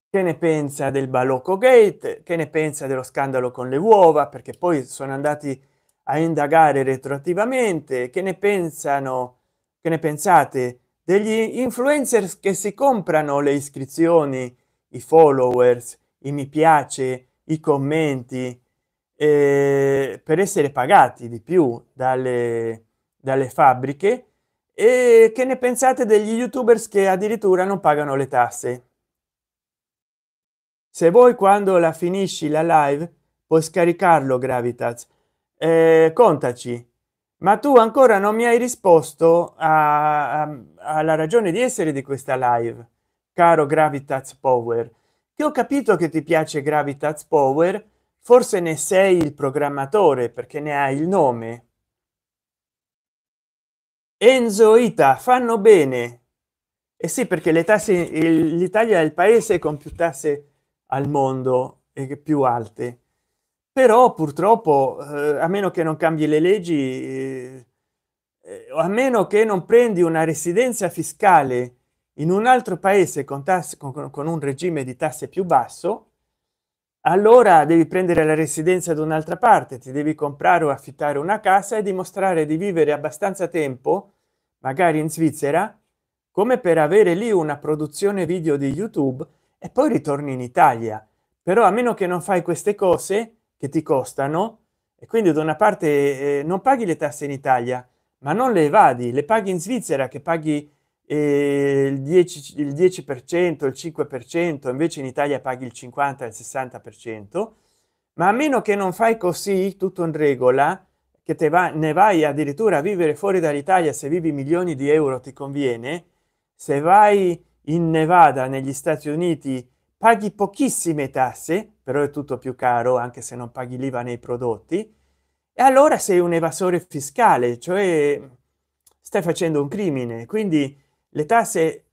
Che ne pensa del balocco gate? Che ne pensa dello scandalo con le uova? Perché poi sono andati a indagare retroattivamente. Che ne pensano che ne pensate degli influencer che si comprano le iscrizioni i followers i mi piace i commenti eh, per essere pagati di più dalle dalle fabbriche e che ne pensate degli youtubers che addirittura non pagano le tasse? Se voi quando la finisci la live puoi scaricarlo gravitas. Eh, contaci. Ma tu ancora non mi hai risposto a, a, alla ragione di essere di questa live caro gravitas power. Che ho capito che ti piace gravitas power forse ne sei il programmatore perché ne hai il nome enzo ita fanno bene. E eh sì perché le tasse l'italia è il paese con più tasse al mondo e più alte. Però purtroppo eh, a meno che non cambi le leggi eh, eh, a meno che non prendi una residenza fiscale in un altro paese con tasse con, con un regime di tasse più basso allora devi prendere la residenza da un'altra parte ti devi comprare o affittare una casa e dimostrare di vivere abbastanza tempo magari in svizzera come per avere lì una produzione video di youtube e poi ritorni in italia. Però a meno che non fai queste cose che ti costano e quindi da una parte eh, non paghi le tasse in italia ma non le evadi le paghi in svizzera che paghi eh, il 10 il 10 per cento il 5 per cento invece in italia paghi il 50 il 60 per cento. Ma a meno che non fai così tutto in regola che te va ne vai addirittura a vivere fuori dall'italia se vivi milioni di euro ti conviene se vai in nevada negli stati uniti paghi pochissime tasse però è tutto più caro anche se non paghi l'iva nei prodotti e allora sei un evasore fiscale cioè stai facendo un crimine. Quindi le tasse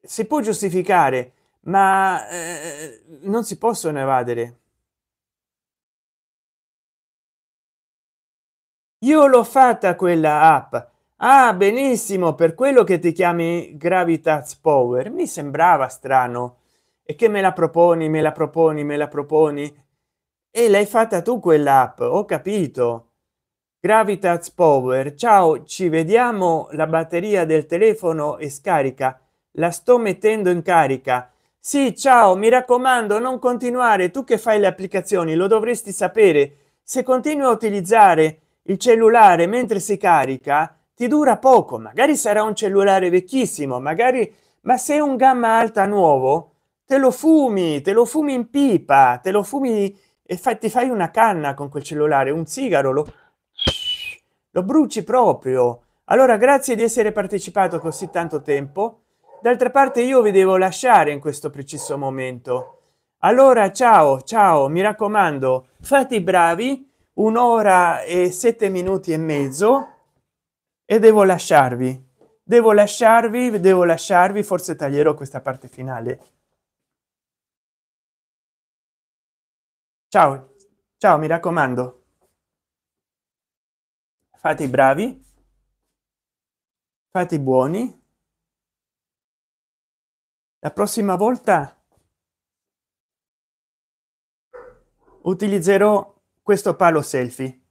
si può giustificare ma eh, non si possono evadere. Io l'ho fatta quella app. Ah benissimo per quello che ti chiami gravitas power. Mi sembrava strano. E che me la proponi me la proponi me la proponi? E l'hai fatta tu quell'app ho capito gravitas power. Ciao ci vediamo. La batteria del telefono è scarica. La sto mettendo in carica. Sì ciao mi raccomando non continuare. Tu che fai le applicazioni lo dovresti sapere. Se continui a utilizzare il cellulare mentre si carica ti dura poco. Magari sarà un cellulare vecchissimo magari ma se un gamma alta nuovo te lo fumi te lo fumi in pipa te lo fumi e fai, ti fai una canna con quel cellulare un sigaro lo, lo bruci proprio. Allora grazie di essere partecipato così tanto tempo. D'altra parte io vi devo lasciare in questo preciso momento. Allora ciao ciao mi raccomando fate i bravi un'ora e sette minuti e mezzo e devo lasciarvi. Devo lasciarvi devo lasciarvi forse taglierò questa parte finale. Ciao ciao mi raccomando fate i bravi. Fate i buoni. La prossima volta utilizzerò questo palo selfie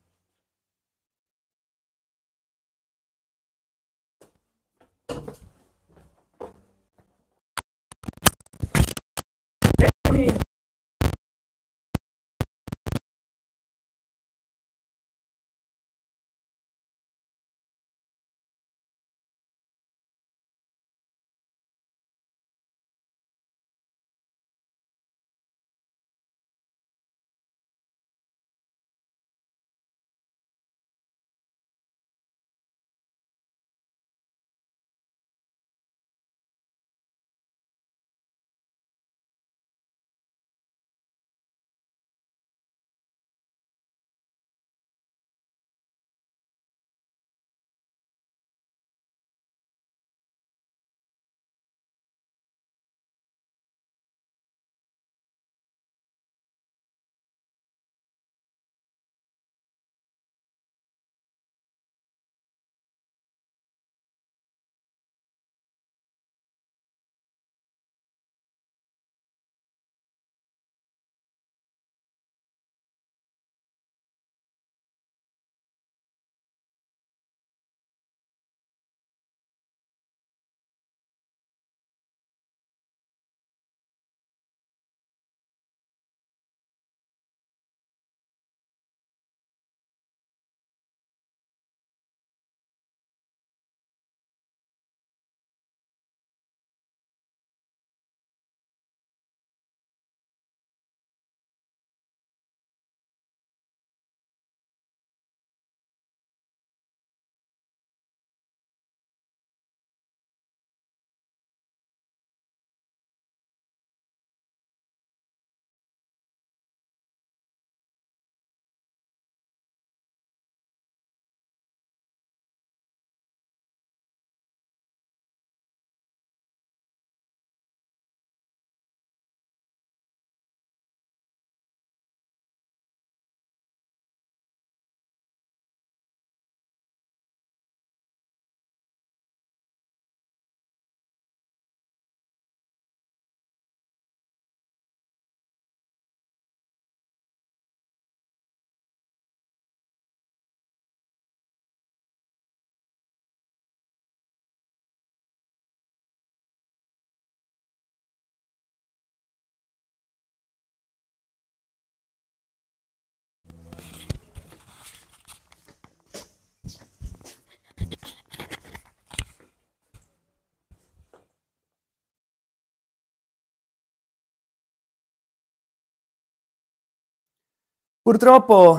purtroppo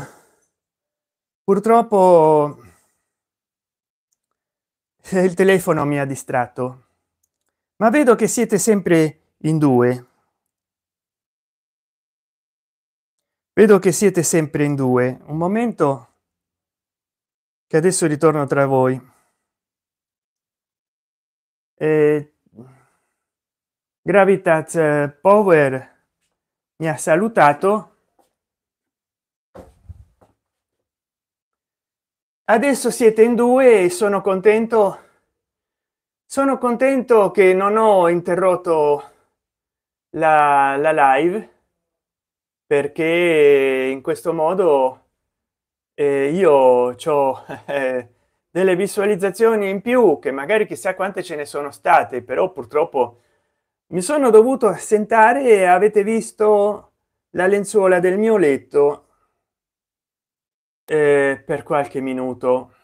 purtroppo il telefono mi ha distratto. Ma vedo che siete sempre in due. Vedo che siete sempre in due. Un momento che adesso ritorno tra voi. Eh, gravitas power mi ha salutato adesso siete in due e sono contento sono contento che non ho interrotto la, la live perché in questo modo eh, io ho eh, delle visualizzazioni in più che magari chissà quante ce ne sono state però purtroppo mi sono dovuto assentare e avete visto la lenzuola del mio letto eh, per qualche minuto.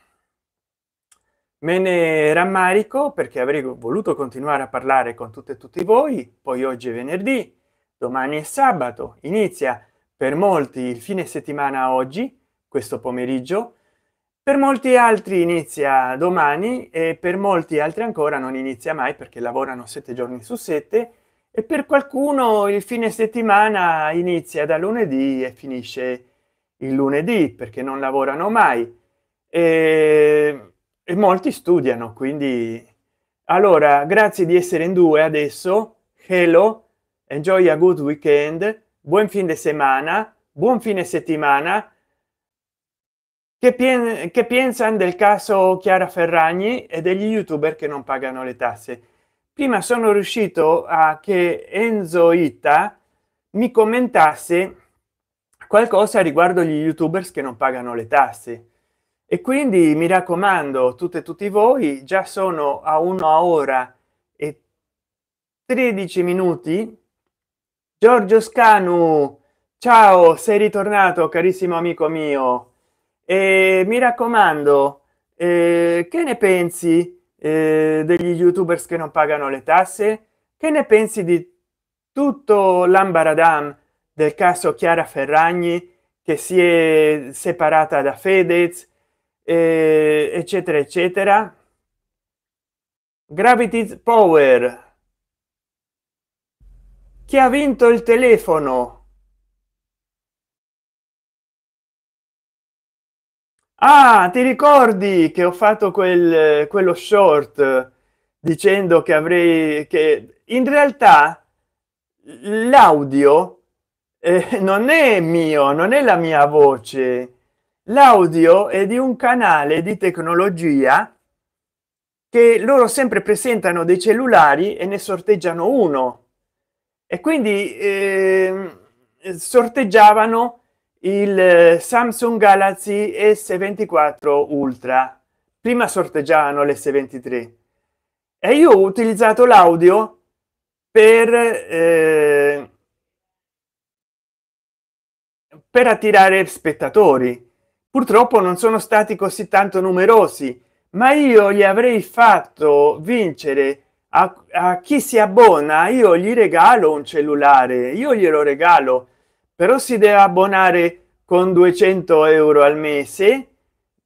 Me ne rammarico perché avrei voluto continuare a parlare con tutte e tutti voi. Poi oggi è venerdì domani è sabato. Inizia per molti il fine settimana oggi questo pomeriggio. Per molti altri inizia domani e per molti altri ancora non inizia mai perché lavorano sette giorni su sette. E per qualcuno il fine settimana inizia da lunedì e finisce il lunedì perché non lavorano mai. E, e molti studiano quindi allora grazie di essere in due adesso hello enjoy a good weekend buon fin di settimana buon fine settimana. Che, pien che pensano del caso chiara ferragni e degli youtuber che non pagano le tasse. Prima sono riuscito a che enzo ita mi commentasse qualcosa riguardo gli youtubers che non pagano le tasse. E quindi mi raccomando tutte tutti voi già sono a una ora e 13 minuti. Giorgio scanu ciao sei ritornato carissimo amico mio. E mi raccomando eh, che ne pensi eh, degli youtubers che non pagano le tasse? Che ne pensi di tutto l'ambaradam del caso chiara ferragni che si è separata da fedez eh, eccetera eccetera. Gravity power. Chi ha vinto il telefono? Ah ti ricordi che ho fatto quel quello short dicendo che avrei che in realtà l'audio eh, non è mio non è la mia voce. L'audio è di un canale di tecnologia che loro sempre presentano dei cellulari e ne sorteggiano uno. E quindi eh, sorteggiavano il samsung galaxy s24 ultra. Prima sorteggiavano l's23 e io ho utilizzato l'audio per eh, per attirare spettatori. Purtroppo non sono stati così tanto numerosi ma io gli avrei fatto vincere. A, a chi si abbona io gli regalo un cellulare io glielo regalo. Però si deve abbonare con 200 euro al mese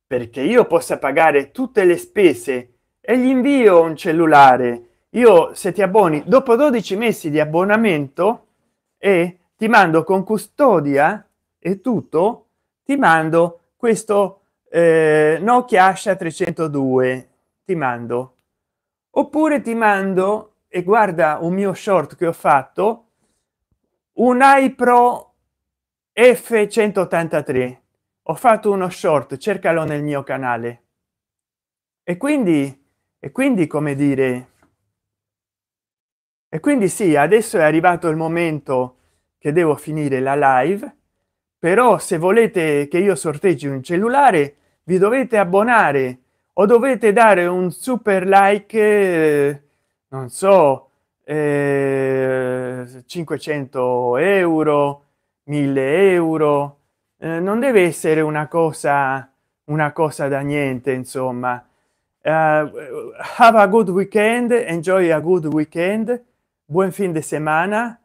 perché io possa pagare tutte le spese e gli invio un cellulare. Io se ti abboni dopo 12 mesi di abbonamento e ti mando con custodia e tutto ti mando questo eh, nokia asha 302 ti mando. Oppure ti mando e guarda un mio short che ho fatto un ipro f 183 ho fatto uno short cercalo nel mio canale. E quindi e quindi come dire? E quindi sì adesso è arrivato il momento che devo finire la live però se volete che io sorteggi un cellulare vi dovete abbonare o dovete dare un super like eh, non so eh, 500 euro 1000 euro. Eh, non deve essere una cosa una cosa da niente insomma. Uh, have a good weekend enjoy a good weekend buon fin di settimana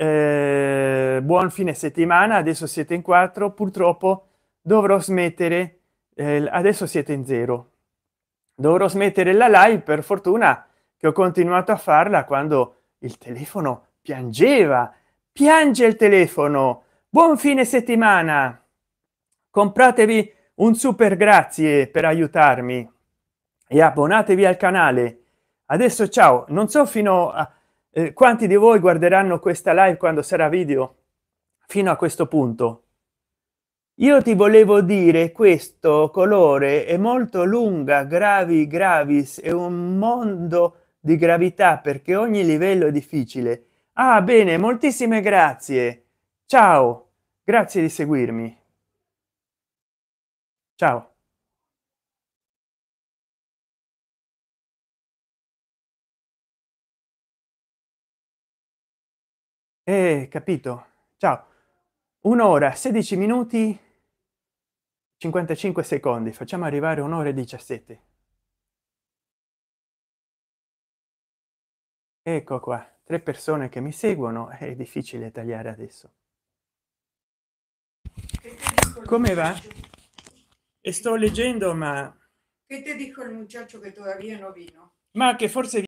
eh, buon fine settimana adesso siete in quattro purtroppo dovrò smettere eh, adesso siete in zero. Dovrò smettere la live per fortuna che ho continuato a farla quando il telefono piangeva. Piange il telefono. Buon fine settimana. Compratevi un super grazie per aiutarmi e abbonatevi al canale. Adesso ciao non so fino a eh, quanti di voi guarderanno questa live quando sarà video? Fino a questo punto. Io ti volevo dire questo colore è molto lunga gravi gravis è un mondo di gravità perché ogni livello è difficile. Ah bene moltissime grazie. Ciao grazie di seguirmi. Ciao eh, capito. Ciao. Un'ora 16 minuti 55 secondi. Facciamo arrivare un'ora e 17 ecco qua. Tre persone che mi seguono. È difficile tagliare adesso. Come va? E sto leggendo ma che ti dijo il muchacho che todavía no vino? Ma che forse